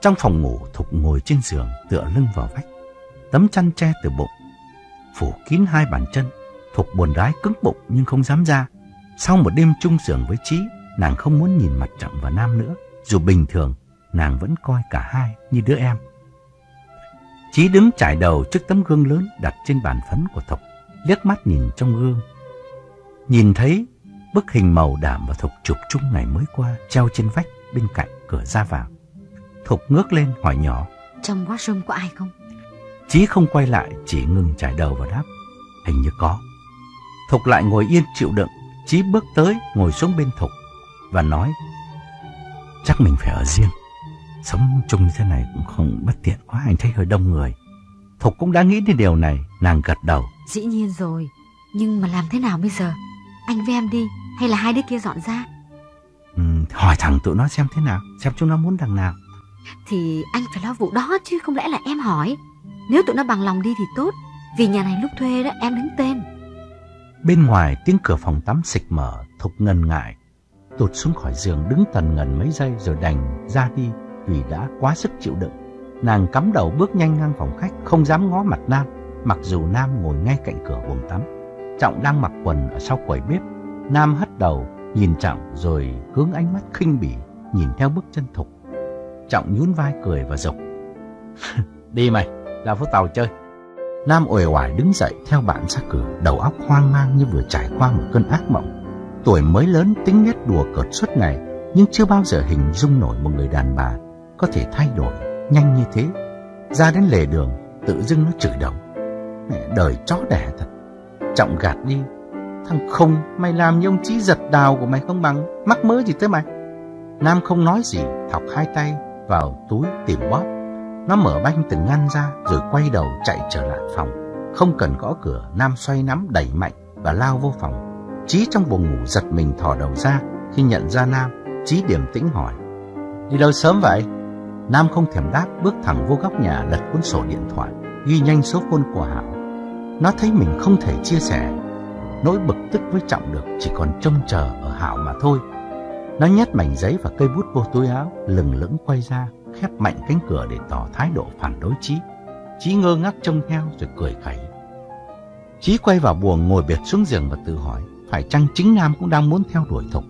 Trong phòng ngủ, Thục ngồi trên giường tựa lưng vào vách. Tấm chăn che từ bụng, phủ kín hai bàn chân. Thục buồn đái cứng bụng nhưng không dám ra. Sau một đêm chung giường với Trí, nàng không muốn nhìn mặt Trọng và Nam nữa. Dù bình thường, nàng vẫn coi cả hai như đứa em. Chí đứng trải đầu trước tấm gương lớn đặt trên bàn phấn của Thục, liếc mắt nhìn trong gương. Nhìn thấy bức hình màu đảm và Thục chụp chung ngày mới qua treo trên vách bên cạnh cửa ra vào. Thục ngước lên hỏi nhỏ. Trong washroom có ai không? Chí không quay lại, chỉ ngừng trải đầu và đáp. Hình như có. Thục lại ngồi yên chịu đựng. Chí bước tới, ngồi xuống bên Thục và nói. Chắc mình phải ở riêng. Sống chung như thế này cũng không bất tiện quá, anh thấy hơi đông người. Thục cũng đã nghĩ đến điều này, nàng gật đầu. Dĩ nhiên rồi, nhưng mà làm thế nào bây giờ? Anh với em đi, hay là hai đứa kia dọn ra? Ừ, hỏi thẳng tụi nó xem thế nào, xem chúng nó muốn đằng nào. Thì anh phải lo vụ đó chứ không lẽ là em hỏi. Nếu tụi nó bằng lòng đi thì tốt, vì nhà này lúc thuê đó em đứng tên. Bên ngoài tiếng cửa phòng tắm xịch mở, Thục ngần ngại. Tụt xuống khỏi giường đứng tần ngần mấy giây rồi đành ra đi vì đã quá sức chịu đựng. Nàng cắm đầu bước nhanh ngang phòng khách, không dám ngó mặt Nam, mặc dù Nam ngồi ngay cạnh cửa buồng tắm. Trọng đang mặc quần ở sau quầy bếp. Nam hất đầu, nhìn Trọng rồi hướng ánh mắt khinh bỉ, nhìn theo bước chân Thục. Trọng nhún vai cười và dục Đi mày, ra phố tàu chơi. Nam uể oải đứng dậy theo bạn ra cửa, đầu óc hoang mang như vừa trải qua một cơn ác mộng. Tuổi mới lớn tính nét đùa cợt suốt ngày, nhưng chưa bao giờ hình dung nổi một người đàn bà có thể thay đổi nhanh như thế. Ra đến lề đường, tự dưng nó chửi đồng. Mẹ đời chó đẻ thật. Trọng gạt đi. Thằng không, mày làm như ông trí giật đào của mày không bằng. Mắc mớ gì tới mày. Nam không nói gì, thọc hai tay vào túi tìm bóp. Nó mở banh từng ngăn ra rồi quay đầu chạy trở lại phòng. Không cần gõ cửa, Nam xoay nắm đẩy mạnh và lao vô phòng. Chí trong buồn ngủ giật mình thò đầu ra khi nhận ra Nam. Chí điềm tĩnh hỏi. Đi đâu sớm vậy? Nam không thèm đáp bước thẳng vô góc nhà lật cuốn sổ điện thoại, ghi nhanh số phone của Hảo. Nó thấy mình không thể chia sẻ, nỗi bực tức với Trọng được chỉ còn trông chờ ở Hảo mà thôi. Nó nhét mảnh giấy và cây bút vô túi áo, lừng lững quay ra, khép mạnh cánh cửa để tỏ thái độ phản đối Chí. Chí ngơ ngác trông theo rồi cười khẩy. Chí quay vào buồng ngồi biệt xuống giường và tự hỏi, phải chăng chính Nam cũng đang muốn theo đuổi Thục?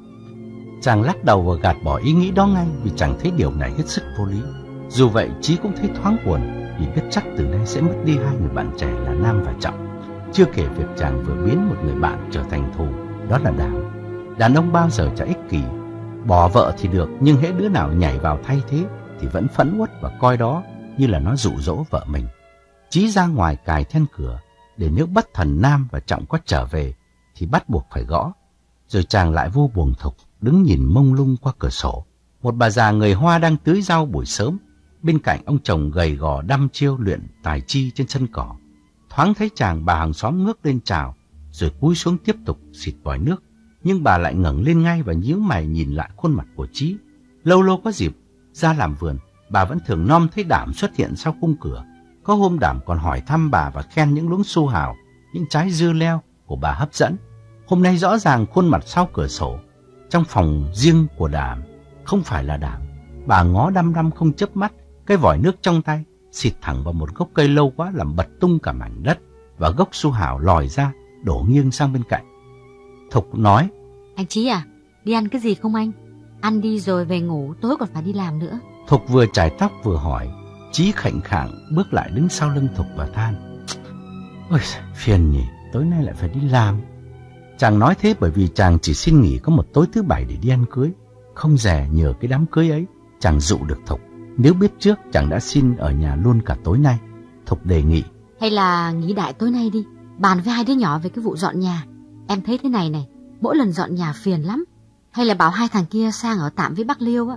Chàng lắc đầu và gạt bỏ ý nghĩ đó ngay vì chàng thấy điều này hết sức vô lý. Dù vậy, Chí cũng thấy thoáng buồn vì biết chắc từ nay sẽ mất đi hai người bạn trẻ là Nam và Trọng. Chưa kể việc chàng vừa biến một người bạn trở thành thù, đó là Đào. Đàn ông bao giờ chả ích kỷ, bỏ vợ thì được nhưng hễ đứa nào nhảy vào thay thế thì vẫn phẫn uất và coi đó như là nó dụ dỗ vợ mình. Chí ra ngoài cài then cửa để nếu bất thần Nam và Trọng có trở về thì bắt buộc phải gõ. Rồi chàng lại vô buồn thục đứng nhìn mông lung qua cửa sổ. Một bà già người Hoa đang tưới rau buổi sớm, bên cạnh ông chồng gầy gò đăm chiêu luyện tài chi trên sân cỏ. Thoáng thấy chàng bà hàng xóm ngước lên chào, rồi cúi xuống tiếp tục xịt vòi nước. Nhưng bà lại ngẩng lên ngay và nhíu mày nhìn lại khuôn mặt của Chí Lâu lâu có dịp, ra làm vườn, bà vẫn thường nom thấy đảm xuất hiện sau khung cửa. Có hôm đảm còn hỏi thăm bà và khen những luống su hào, những trái dưa leo của bà hấp dẫn. Hôm nay rõ ràng khuôn mặt sau cửa sổ trong phòng riêng của Đảm, không phải là Đảm. Bà ngó đăm đăm không chớp mắt, cái vòi nước trong tay, xịt thẳng vào một gốc cây lâu quá làm bật tung cả mảnh đất, và gốc su hào lòi ra, đổ nghiêng sang bên cạnh. Thục nói, Anh Chí à, đi ăn cái gì không anh? Ăn đi rồi về ngủ, tối còn phải đi làm nữa. Thục vừa chải tóc vừa hỏi, Chí khảnh khạng bước lại đứng sau lưng Thục và than. Ôi, phiền nhỉ, tối nay lại phải đi làm. Chàng nói thế bởi vì chàng chỉ xin nghỉ có một tối thứ bảy để đi ăn cưới. Không rẻ nhờ cái đám cưới ấy, chàng dụ được Thục. Nếu biết trước, chàng đã xin ở nhà luôn cả tối nay. Thục đề nghị. Hay là nghỉ đại tối nay đi, bàn với hai đứa nhỏ về cái vụ dọn nhà. Em thấy thế này này, mỗi lần dọn nhà phiền lắm. Hay là bảo hai thằng kia sang ở tạm với bác Liêu á.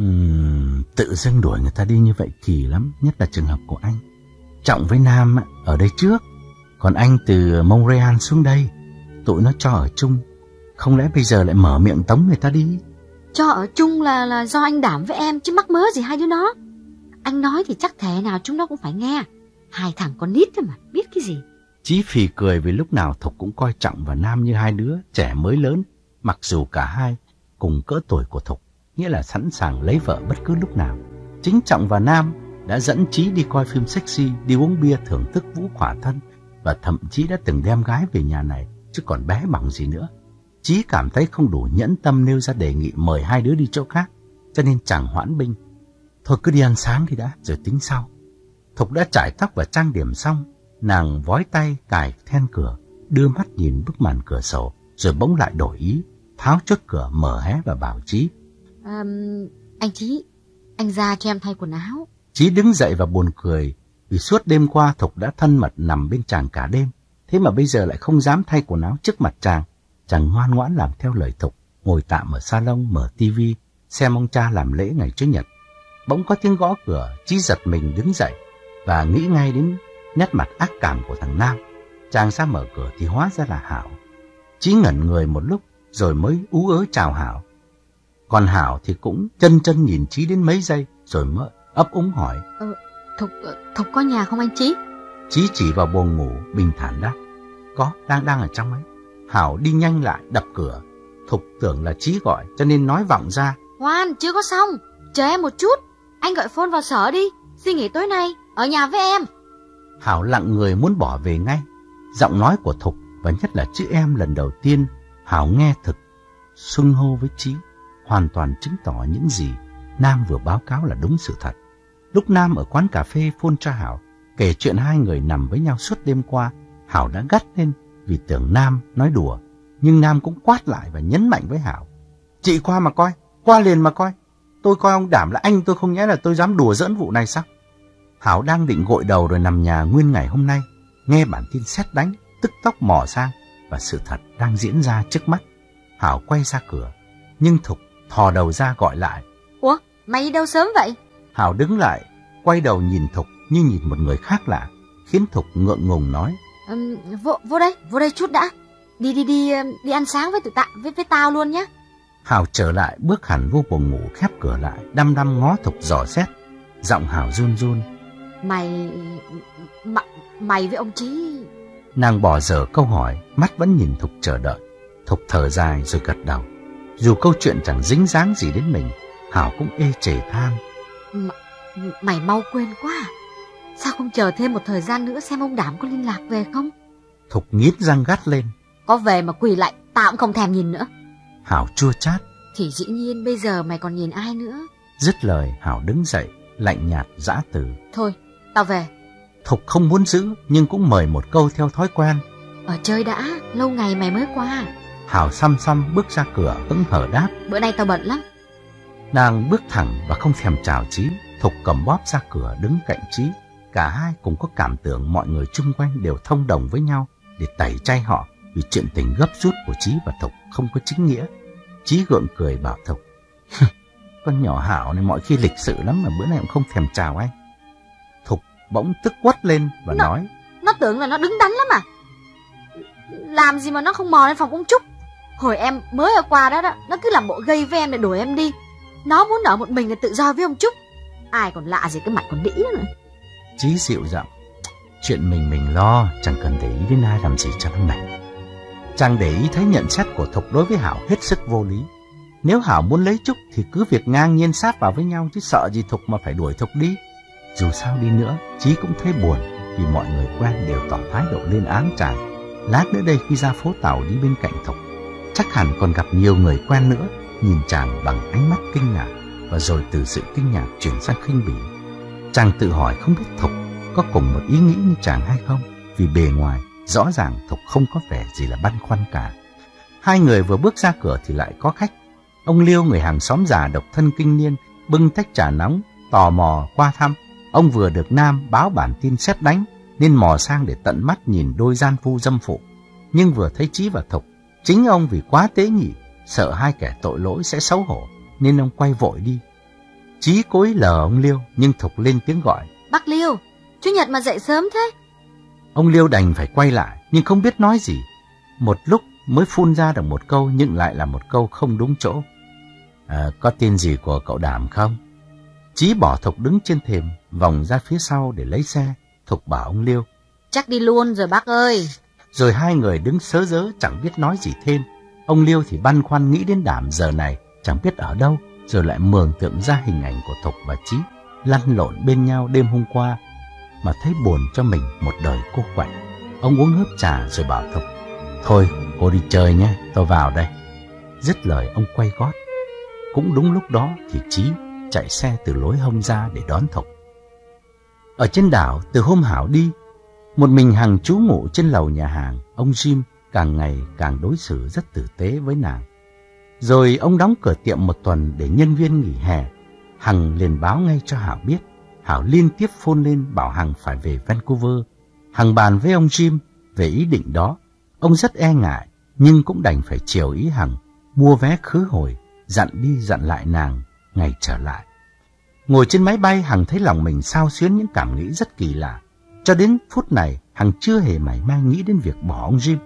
Uhm, tự dưng đuổi người ta đi như vậy kỳ lắm, nhất là trường hợp của anh. Trọng với Nam ở đây trước, còn anh từ Montreal xuống đây tụi nó cho ở chung Không lẽ bây giờ lại mở miệng tống người ta đi Cho ở chung là là do anh đảm với em Chứ mắc mớ gì hai đứa nó Anh nói thì chắc thể nào chúng nó cũng phải nghe Hai thằng con nít thôi mà Biết cái gì Chí phì cười vì lúc nào Thục cũng coi Trọng và Nam như hai đứa Trẻ mới lớn Mặc dù cả hai cùng cỡ tuổi của Thục Nghĩa là sẵn sàng lấy vợ bất cứ lúc nào Chính Trọng và Nam đã dẫn Chí đi coi phim sexy, đi uống bia thưởng thức vũ khỏa thân và thậm chí đã từng đem gái về nhà này chứ còn bé bằng gì nữa. Chí cảm thấy không đủ nhẫn tâm nêu ra đề nghị mời hai đứa đi chỗ khác, cho nên chẳng hoãn binh. Thôi cứ đi ăn sáng đi đã, rồi tính sau. Thục đã trải tóc và trang điểm xong, nàng vói tay cài then cửa, đưa mắt nhìn bức màn cửa sổ, rồi bỗng lại đổi ý, tháo chốt cửa mở hé và bảo Chí. À, anh Chí, anh ra cho em thay quần áo. Chí đứng dậy và buồn cười, vì suốt đêm qua Thục đã thân mật nằm bên chàng cả đêm, thế mà bây giờ lại không dám thay quần áo trước mặt chàng. Chàng ngoan ngoãn làm theo lời Thục, ngồi tạm ở salon mở tivi, xem ông cha làm lễ ngày Chủ nhật. Bỗng có tiếng gõ cửa, Chí giật mình đứng dậy và nghĩ ngay đến nét mặt ác cảm của thằng Nam. Chàng ra mở cửa thì hóa ra là Hảo. Chí ngẩn người một lúc rồi mới ú ớ chào Hảo. Còn Hảo thì cũng chân chân nhìn Chí đến mấy giây rồi mới ấp úng hỏi. Ờ, Thục, Thục có nhà không anh Chí? Chí chỉ vào buồng ngủ, bình thản đáp. Có, đang đang ở trong ấy. Hảo đi nhanh lại, đập cửa. Thục tưởng là Chí gọi, cho nên nói vọng ra. Hoan, chưa có xong. Chờ em một chút. Anh gọi phone vào sở đi. Suy nghĩ tối nay, ở nhà với em. Hảo lặng người muốn bỏ về ngay. Giọng nói của Thục và nhất là chữ em lần đầu tiên Hảo nghe thực, xưng hô với Chí, hoàn toàn chứng tỏ những gì Nam vừa báo cáo là đúng sự thật. Lúc Nam ở quán cà phê phôn cho Hảo, kể chuyện hai người nằm với nhau suốt đêm qua, Hảo đã gắt lên vì tưởng Nam nói đùa. Nhưng Nam cũng quát lại và nhấn mạnh với Hảo. Chị qua mà coi, qua liền mà coi. Tôi coi ông đảm là anh tôi không nhẽ là tôi dám đùa dẫn vụ này sao? Hảo đang định gội đầu rồi nằm nhà nguyên ngày hôm nay, nghe bản tin xét đánh, tức tốc mò sang và sự thật đang diễn ra trước mắt. Hảo quay ra cửa, nhưng Thục thò đầu ra gọi lại. Ủa, mày đi đâu sớm vậy? Hảo đứng lại, quay đầu nhìn Thục như nhìn một người khác lạ, khiến Thục ngượng ngùng nói. Um, vô, vô đây, vô đây chút đã. Đi đi đi đi ăn sáng với tụi tạ với với tao luôn nhé. Hảo trở lại bước hẳn vô buồng ngủ khép cửa lại, đăm đăm ngó Thục dò xét. Giọng Hảo run run. Mày... M mày với ông Chí... Nàng bỏ dở câu hỏi, mắt vẫn nhìn Thục chờ đợi. Thục thở dài rồi gật đầu. Dù câu chuyện chẳng dính dáng gì đến mình, Hảo cũng ê chề than. M mày mau quên quá à? Sao không chờ thêm một thời gian nữa xem ông Đảm có liên lạc về không? Thục nghiến răng gắt lên. Có về mà quỳ lại, tao cũng không thèm nhìn nữa. Hảo chua chát. Thì dĩ nhiên bây giờ mày còn nhìn ai nữa? Dứt lời, Hảo đứng dậy, lạnh nhạt dã từ. Thôi, tao về. Thục không muốn giữ, nhưng cũng mời một câu theo thói quen. Ở chơi đã, lâu ngày mày mới qua. Hảo xăm xăm bước ra cửa, hứng hở đáp. Bữa nay tao bận lắm. Nàng bước thẳng và không thèm chào Trí. Thục cầm bóp ra cửa đứng cạnh Trí. Cả hai cùng có cảm tưởng mọi người chung quanh đều thông đồng với nhau để tẩy chay họ vì chuyện tình gấp rút của Trí và Thục không có chính nghĩa. Trí gượng cười bảo Thục. Con nhỏ Hảo này mọi khi lịch sự lắm mà bữa nay cũng không thèm chào anh. Bỗng tức quất lên và nó, nói. Nó tưởng là nó đứng đắn lắm à. Làm gì mà nó không mò lên phòng ông Trúc. Hồi em mới ở qua đó đó, nó cứ làm bộ gây với em để đuổi em đi. Nó muốn ở một mình là tự do với ông Trúc. Ai còn lạ gì cái mặt còn đĩ nữa. Chí dịu giọng. Chuyện mình mình lo, chẳng cần để ý đến ai làm gì cho nó mệt. Chàng để ý thấy nhận xét của Thục đối với Hảo hết sức vô lý. Nếu Hảo muốn lấy Trúc thì cứ việc ngang nhiên sát vào với nhau chứ sợ gì Thục mà phải đuổi Thục đi. Dù sao đi nữa, Chí cũng thấy buồn vì mọi người quen đều tỏ thái độ lên án chàng. Lát nữa đây khi ra phố tàu đi bên cạnh Thục, chắc hẳn còn gặp nhiều người quen nữa nhìn chàng bằng ánh mắt kinh ngạc và rồi từ sự kinh ngạc chuyển sang khinh bỉ. Chàng tự hỏi không biết Thục có cùng một ý nghĩ như chàng hay không vì bề ngoài rõ ràng Thục không có vẻ gì là băn khoăn cả. Hai người vừa bước ra cửa thì lại có khách. Ông Liêu người hàng xóm già độc thân kinh niên bưng tách trà nóng tò mò qua thăm. Ông vừa được Nam báo bản tin xét đánh nên mò sang để tận mắt nhìn đôi gian phu dâm phụ. Nhưng vừa thấy Chí và Thục, chính ông vì quá tế nhị, sợ hai kẻ tội lỗi sẽ xấu hổ, nên ông quay vội đi. Chí cối lờ ông Liêu, nhưng Thục lên tiếng gọi. Bác Liêu, Chủ nhật mà dậy sớm thế. Ông Liêu đành phải quay lại, nhưng không biết nói gì. Một lúc mới phun ra được một câu, nhưng lại là một câu không đúng chỗ. À, có tin gì của cậu Đảm không? Chí bỏ Thục đứng trên thềm, vòng ra phía sau để lấy xe. Thục bảo ông Liêu. Chắc đi luôn rồi bác ơi. Rồi hai người đứng sớ dớ chẳng biết nói gì thêm. Ông Liêu thì băn khoăn nghĩ đến đảm giờ này chẳng biết ở đâu. Rồi lại mường tượng ra hình ảnh của Thục và Chí lăn lộn bên nhau đêm hôm qua mà thấy buồn cho mình một đời cô quạnh. Ông uống hớp trà rồi bảo Thục, thôi cô đi chơi nhé, tôi vào đây. Dứt lời ông quay gót. Cũng đúng lúc đó thì Chí chạy xe từ lối hông ra để đón Thục. Ở trên đảo, từ hôm Hảo đi, một mình Hằng trú ngụ trên lầu nhà hàng, ông Jim càng ngày càng đối xử rất tử tế với nàng. Rồi ông đóng cửa tiệm một tuần để nhân viên nghỉ hè. Hằng liền báo ngay cho Hảo biết. Hảo liên tiếp phone lên bảo Hằng phải về Vancouver. Hằng bàn với ông Jim về ý định đó. Ông rất e ngại, nhưng cũng đành phải chiều ý Hằng, mua vé khứ hồi, dặn đi dặn lại nàng, ngày trở lại. Ngồi trên máy bay, Hằng thấy lòng mình sao xuyến những cảm nghĩ rất kỳ lạ. Cho đến phút này, Hằng chưa hề mảy may nghĩ đến việc bỏ ông Jim.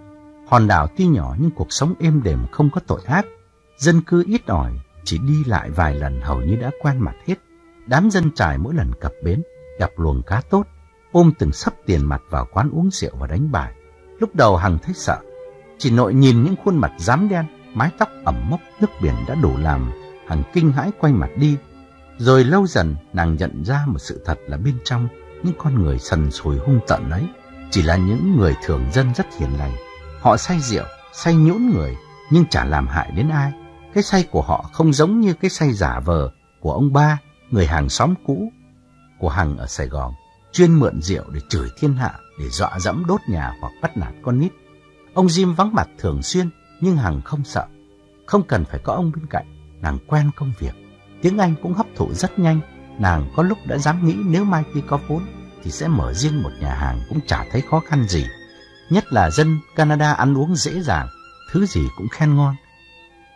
Hòn đảo tuy nhỏ nhưng cuộc sống êm đềm không có tội ác. Dân cư ít ỏi, chỉ đi lại vài lần hầu như đã quen mặt hết. Đám dân trải mỗi lần cập bến, gặp luồng cá tốt, ôm từng sấp tiền mặt vào quán uống rượu và đánh bài. Lúc đầu Hằng thấy sợ, chỉ nội nhìn những khuôn mặt dám đen, mái tóc ẩm mốc nước biển đã đủ làm Hằng kinh hãi quay mặt đi. Rồi lâu dần nàng nhận ra một sự thật là bên trong những con người sần sùi hung tận ấy chỉ là những người thường dân rất hiền lành. Họ say rượu, say nhũn người nhưng chả làm hại đến ai. Cái say của họ không giống như cái say giả vờ của ông ba, người hàng xóm cũ của Hằng ở Sài Gòn, chuyên mượn rượu để chửi thiên hạ, để dọa dẫm đốt nhà hoặc bắt nạt con nít. Ông Jim vắng mặt thường xuyên, nhưng Hằng không sợ. Không cần phải có ông bên cạnh, nàng quen công việc. Tiếng Anh cũng hấp thụ rất nhanh, nàng có lúc đã dám nghĩ nếu mai khi có vốn thì sẽ mở riêng một nhà hàng cũng chả thấy khó khăn gì. Nhất là dân Canada ăn uống dễ dàng, thứ gì cũng khen ngon.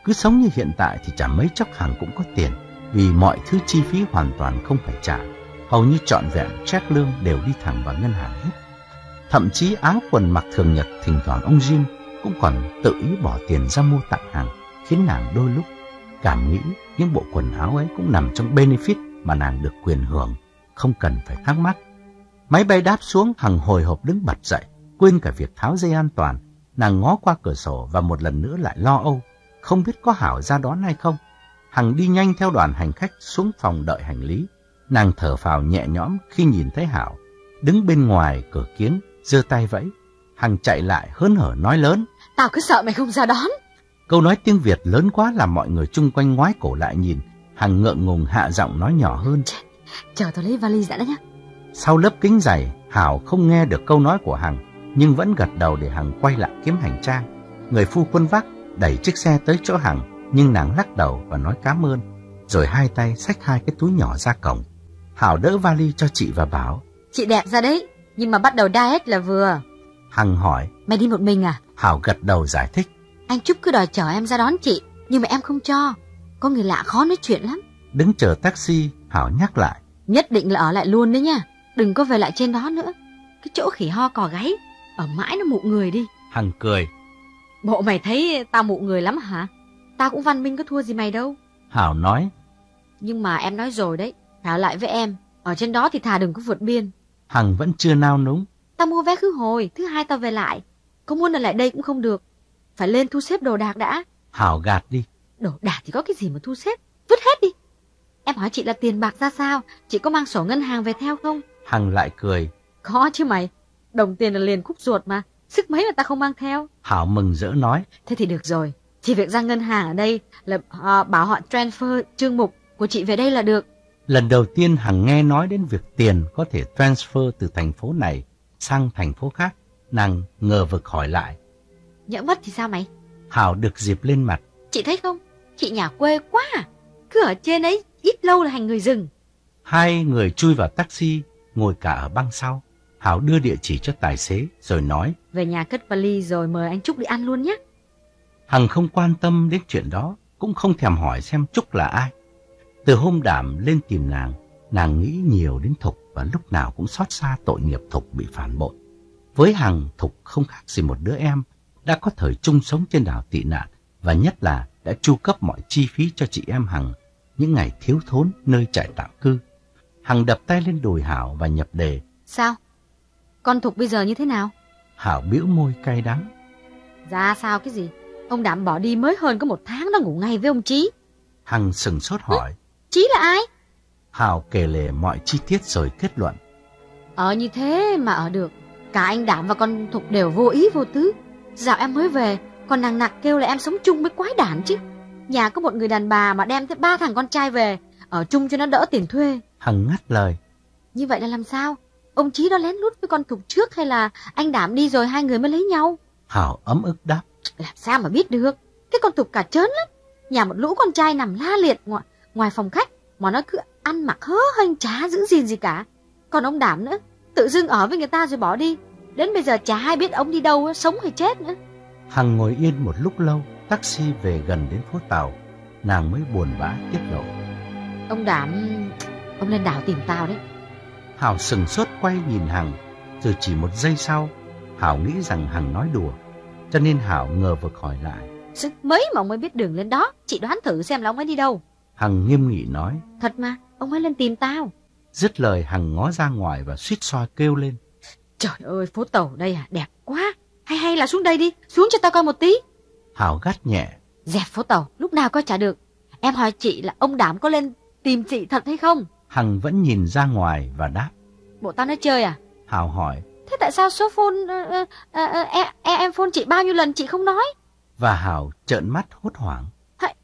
Cứ sống như hiện tại thì chả mấy chốc hàng cũng có tiền, vì mọi thứ chi phí hoàn toàn không phải trả. Hầu như trọn vẹn check lương đều đi thẳng vào ngân hàng hết. Thậm chí áo quần mặc thường nhật thỉnh thoảng ông Jim cũng còn tự ý bỏ tiền ra mua tặng hàng, khiến nàng đôi lúc cảm nghĩ những bộ quần áo ấy cũng nằm trong benefit mà nàng được quyền hưởng, không cần phải thắc mắc. Máy bay đáp xuống, Hằng hồi hộp đứng bật dậy, quên cả việc tháo dây an toàn. Nàng ngó qua cửa sổ và một lần nữa lại lo âu, không biết có Hảo ra đón hay không. Hằng đi nhanh theo đoàn hành khách xuống phòng đợi hành lý. Nàng thở phào nhẹ nhõm khi nhìn thấy Hảo, đứng bên ngoài cửa kiếng, giơ tay vẫy. Hằng chạy lại hớn hở nói lớn. Tao cứ sợ mày không ra đón. Câu nói tiếng Việt lớn quá làm mọi người chung quanh ngoái cổ lại nhìn. Hằng ngượng ngùng hạ giọng nói nhỏ hơn. Chờ tao lấy vali đã nhá. Sau lớp kính dày, Hảo không nghe được câu nói của Hằng, nhưng vẫn gật đầu để Hằng quay lại kiếm hành trang. Người phu quân vác đẩy chiếc xe tới chỗ Hằng, nhưng nàng lắc đầu và nói cảm ơn, rồi hai tay xách hai cái túi nhỏ ra cổng. Hảo đỡ vali cho chị và bảo. Chị đẹp ra đấy, nhưng mà bắt đầu diet là vừa. Hằng hỏi. Mày đi một mình à? Hảo gật đầu giải thích. Anh Trúc cứ đòi chở em ra đón chị, nhưng mà em không cho. Có người lạ khó nói chuyện lắm. Đứng chờ taxi, Hảo nhắc lại. Nhất định là ở lại luôn đấy nha. Đừng có về lại trên đó nữa. Cái chỗ khỉ ho cò gáy, ở mãi nó mụ người đi. Hằng cười. Bộ mày thấy tao mụ người lắm hả? Tao cũng văn minh có thua gì mày đâu. Hảo nói. Nhưng mà em nói rồi đấy, thả lại với em. Ở trên đó thì thà đừng có vượt biên. Hằng vẫn chưa nao núng. Tao mua vé khứ hồi, thứ hai tao về lại. Có muốn ở lại đây cũng không được. Phải lên thu xếp đồ đạc đã. Hảo gạt đi. Đồ đạc thì có cái gì mà thu xếp. Vứt hết đi. Em hỏi chị là tiền bạc ra sao? Chị có mang sổ ngân hàng về theo không? Hằng lại cười. Có chứ mày. Đồng tiền là liền khúc ruột mà. Sức mấy mà ta không mang theo. Hảo mừng rỡ nói. Thế thì được rồi. Chỉ việc ra ngân hàng ở đây là uh, bảo họ transfer chương mục của chị về đây là được. Lần đầu tiên Hằng nghe nói đến việc tiền có thể transfer từ thành phố này sang thành phố khác. Nàng ngờ vực hỏi lại. Nhỡ mất thì sao mày? Hảo được dịp lên mặt. Chị thấy không? Chị nhà quê quá à. Cứ ở trên ấy ít lâu là thành người rừng. Hai người chui vào taxi, ngồi cả ở băng sau. Hảo đưa địa chỉ cho tài xế rồi nói. Về nhà cất vali rồi mời anh Trúc đi ăn luôn nhé. Hằng không quan tâm đến chuyện đó, cũng không thèm hỏi xem Trúc là ai. Từ hôm đảm lên tìm nàng, nàng nghĩ nhiều đến Thục và lúc nào cũng xót xa tội nghiệp Thục bị phản bội. Với Hằng, Thục không khác gì một đứa em, đã có thời chung sống trên đảo tị nạn và nhất là đã chu cấp mọi chi phí cho chị em Hằng những ngày thiếu thốn nơi trại tạm cư. Hằng đập tay lên đùi Hảo và nhập đề. Sao? Con Thục bây giờ như thế nào? Hảo bĩu môi cay đắng. Ra sao cái gì? Ông Đảm bỏ đi mới hơn có một tháng nó ngủ ngay với ông Chí. Hằng sừng sốt hỏi. Chí là ai? Hào kể lể mọi chi tiết rồi kết luận. Ở như thế mà ở được. Cả anh Đảm và con Thục đều vô ý vô tứ. Dạo em mới về, còn nàng nặc kêu là em sống chung với quái đản chứ. Nhà có một người đàn bà mà đem tới ba thằng con trai về, ở chung cho nó đỡ tiền thuê. Hằng ngắt lời. Như vậy là làm sao? Ông Chí đó lén lút với con Thục trước hay là anh Đảm đi rồi hai người mới lấy nhau? Hảo ấm ức đáp. Làm sao mà biết được? Cái con Thục cả trớn lắm. Nhà một lũ con trai nằm la liệt ngoài, ngoài phòng khách mà nó cứ ăn mặc hớ hênh chả giữ gìn gì cả. Còn ông Đảm nữa, tự dưng ở với người ta rồi bỏ đi. Đến bây giờ chả ai biết ông đi đâu, sống hay chết nữa. Hằng ngồi yên một lúc lâu, taxi về gần đến phố Tàu. Nàng mới buồn bã tiết lộ. Ông Đảm, ông lên đảo tìm tao đấy. Hảo sừng sốt quay nhìn Hằng, rồi chỉ một giây sau, Hảo nghĩ rằng Hằng nói đùa, cho nên Hảo ngờ vực hỏi lại. Mấy mà ông mới biết đường lên đó, chị đoán thử xem là ông ấy đi đâu. Hằng nghiêm nghị nói. Thật mà, ông ấy lên tìm tao. Dứt lời Hằng ngó ra ngoài và suýt xoa kêu lên. Trời ơi, phố tàu đây à, đẹp quá. Hay hay là xuống đây đi, xuống cho tao coi một tí. Hảo gắt nhẹ. Dẹp phố tàu, lúc nào coi chả được. Em hỏi chị là ông Đảm có lên tìm chị thật hay không? Hằng vẫn nhìn ra ngoài và đáp. Bộ tao nói chơi à? Hảo hỏi. Thế tại sao số phone uh, uh, uh, em, em phone chị bao nhiêu lần chị không nói? Và Hảo trợn mắt hốt hoảng. Hay,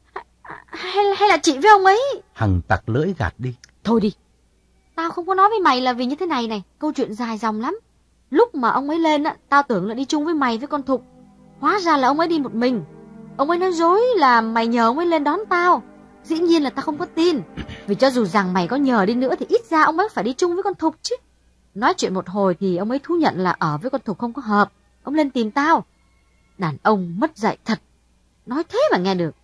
hay, hay là chị với ông ấy? Hằng tặc lưỡi gạt đi. Thôi đi, tao không có nói với mày là vì như thế này này, câu chuyện dài dòng lắm. Lúc mà ông ấy lên á, tao tưởng là đi chung với mày với con Thục. Hóa ra là ông ấy đi một mình. Ông ấy nói dối là mày nhờ ông ấy lên đón tao. Dĩ nhiên là tao không có tin. Vì cho dù rằng mày có nhờ đi nữa thì ít ra ông ấy phải đi chung với con Thục chứ. Nói chuyện một hồi thì ông ấy thú nhận là ở với con Thục không có hợp. Ông lên tìm tao. Đàn ông mất dạy thật. Nói thế mà nghe được.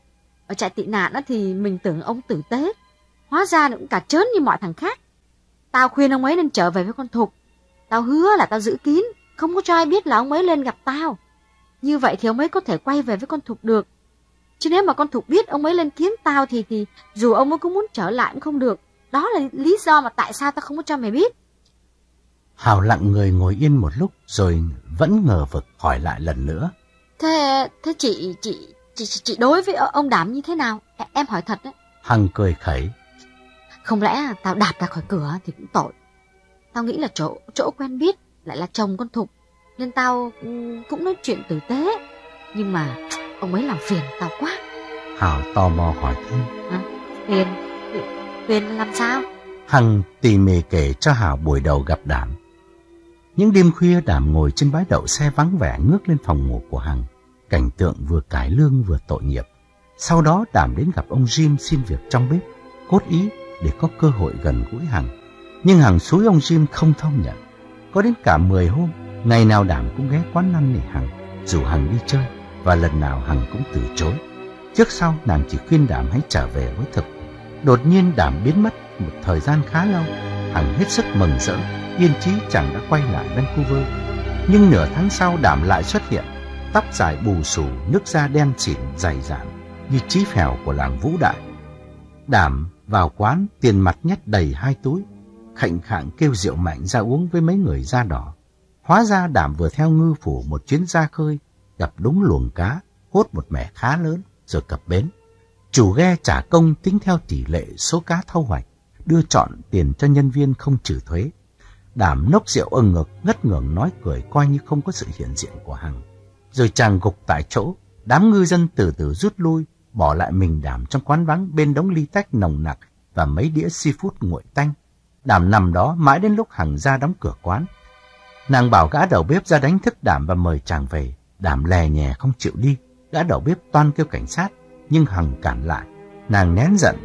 Ở trại tị nạn á thì mình tưởng ông tử tế. Hóa ra cũng cả trớn như mọi thằng khác. Tao khuyên ông ấy nên trở về với con Thục. Tao hứa là tao giữ kín, không có cho ai biết là ông ấy lên gặp tao. Như vậy thì ông ấy có thể quay về với con Thục được. Chứ nếu mà con Thục biết ông ấy lên kiếm tao thì thì dù ông ấy cũng muốn trở lại cũng không được. Đó là lý do mà tại sao tao không có cho mày biết. Hào lặng người ngồi yên một lúc rồi vẫn ngờ vực hỏi lại lần nữa. Thế thế chị chị chị chị đối với ông Đảm như thế nào? Em hỏi thật đấy. Hằng cười khẩy. Không lẽ tao đạp ra khỏi cửa thì cũng tội. Tao nghĩ là chỗ chỗ quen biết lại là chồng con Thục nên tao ừ, cũng nói chuyện tử tế. Nhưng mà ông ấy làm phiền tao quá. Hảo tò mò hỏi thêm. À, phiền? Phiền làm sao? Hằng tỉ mỉ kể cho Hảo buổi đầu gặp Đảm. Những đêm khuya Đảm ngồi trên bãi đậu xe vắng vẻ ngước lên phòng ngủ của Hằng. Cảnh tượng vừa cải lương vừa tội nghiệp. Sau đó Đảm đến gặp ông Jim xin việc trong bếp, cốt ý để có cơ hội gần gũi Hằng. Nhưng hàng suối ông Jim không thông nhận. Có đến cả 10 hôm, ngày nào Đảm cũng ghé quán năn nỉ Hằng, dù Hằng đi chơi, và lần nào Hằng cũng từ chối. Trước sau nàng chỉ khuyên Đảm hãy trở về với thực. Đột nhiên Đảm biến mất một thời gian khá lâu. Hằng hết sức mừng rỡ, yên chí chẳng đã quay lại Vancouver. Nhưng nửa tháng sau Đảm lại xuất hiện, tóc dài bù xù, nước da đen xỉn dày dạn như chí phèo của làng Vũ Đại. Đảm vào quán tiền mặt nhét đầy hai túi, khạnh khạng kêu rượu mạnh ra uống với mấy người da đỏ. Hóa ra Đảm vừa theo ngư phủ một chuyến ra khơi, gặp đúng luồng cá, hốt một mẻ khá lớn rồi cập bến. Chủ ghe trả công tính theo tỷ lệ số cá thâu hoạch, đưa chọn tiền cho nhân viên không trừ thuế. Đảm nốc rượu ưng ngực, ngất ngưỡng nói cười coi như không có sự hiện diện của Hằng. Rồi chàng gục tại chỗ, đám ngư dân từ từ rút lui, bỏ lại mình Đảm trong quán vắng bên đống ly tách nồng nặc và mấy đĩa seafood nguội tanh. Đảm nằm đó mãi đến lúc Hằng ra đóng cửa quán. Nàng bảo gã đầu bếp ra đánh thức Đảm và mời chàng về. Đảm lè nhè không chịu đi. Gã đầu bếp toan kêu cảnh sát, nhưng Hằng cản lại. Nàng nén giận,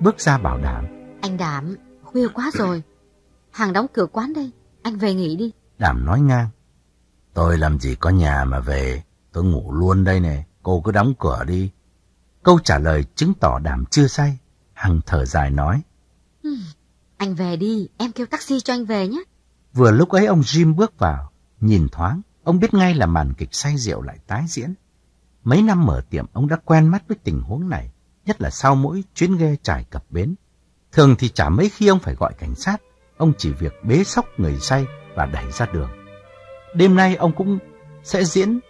bước ra bảo Đảm. Anh Đảm, khuya quá rồi. Hằng đóng cửa quán đây, anh về nghỉ đi. Đảm nói ngang. Tôi làm gì có nhà mà về, tôi ngủ luôn đây nè, cô cứ đóng cửa đi. Câu trả lời chứng tỏ Đảm chưa say. Hằng thở dài nói. Anh về đi, em kêu taxi cho anh về nhé. Vừa lúc ấy ông Jim bước vào, nhìn thoáng, ông biết ngay là màn kịch say rượu lại tái diễn. Mấy năm mở tiệm, ông đã quen mắt với tình huống này, nhất là sau mỗi chuyến ghe trải cập bến. Thường thì chả mấy khi ông phải gọi cảnh sát, ông chỉ việc bế sóc người say và đẩy ra đường. Đêm nay ông cũng sẽ diễn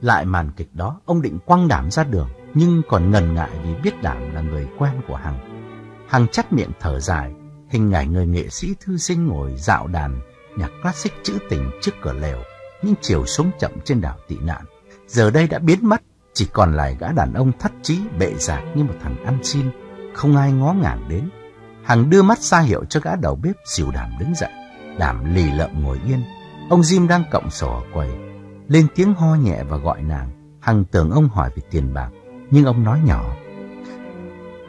lại màn kịch đó, ông định quăng đảm ra đường, nhưng còn ngần ngại vì biết đảm là người quen của Hằng. Hằng chắt miệng thở dài, hình ảnh người nghệ sĩ thư sinh ngồi dạo đàn nhạc classic trữ tình trước cửa lều, những chiều xuống chậm trên đảo tị nạn. Giờ đây đã biến mất, chỉ còn lại gã đàn ông thất trí bệ rạc như một thằng ăn xin, không ai ngó ngàng đến. Hằng đưa mắt ra hiệu cho gã đầu bếp dìu đảm đứng dậy. Đảm lì lợm ngồi yên. Ông Jim đang cộng sổ ở quầy. Lên tiếng ho nhẹ và gọi nàng. Hằng tưởng ông hỏi về tiền bạc. Nhưng ông nói nhỏ.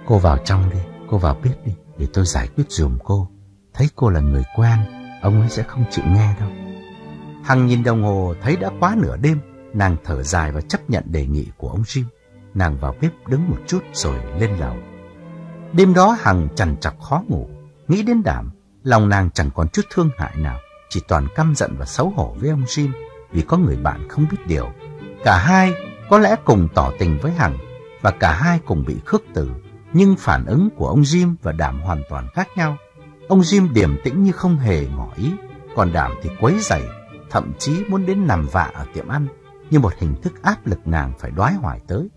Cô vào trong đi, cô vào bếp đi, để tôi giải quyết dùm cô. Thấy cô là người quen, ông ấy sẽ không chịu nghe đâu. Hằng nhìn đồng hồ thấy đã quá nửa đêm. Nàng thở dài và chấp nhận đề nghị của ông Jim. Nàng vào bếp đứng một chút rồi lên lầu. Đêm đó Hằng chằn chọc khó ngủ, nghĩ đến đảm, lòng nàng chẳng còn chút thương hại nào, chỉ toàn căm giận và xấu hổ với ông Jim vì có người bạn không biết điều. Cả hai có lẽ cùng tỏ tình với Hằng và cả hai cùng bị khước từ, nhưng phản ứng của ông Jim và Đảm hoàn toàn khác nhau. Ông Jim điềm tĩnh như không hề ngỏ ý, còn Đảm thì quấy rầy, thậm chí muốn đến nằm vạ ở tiệm ăn như một hình thức áp lực nàng phải đoái hoài tới.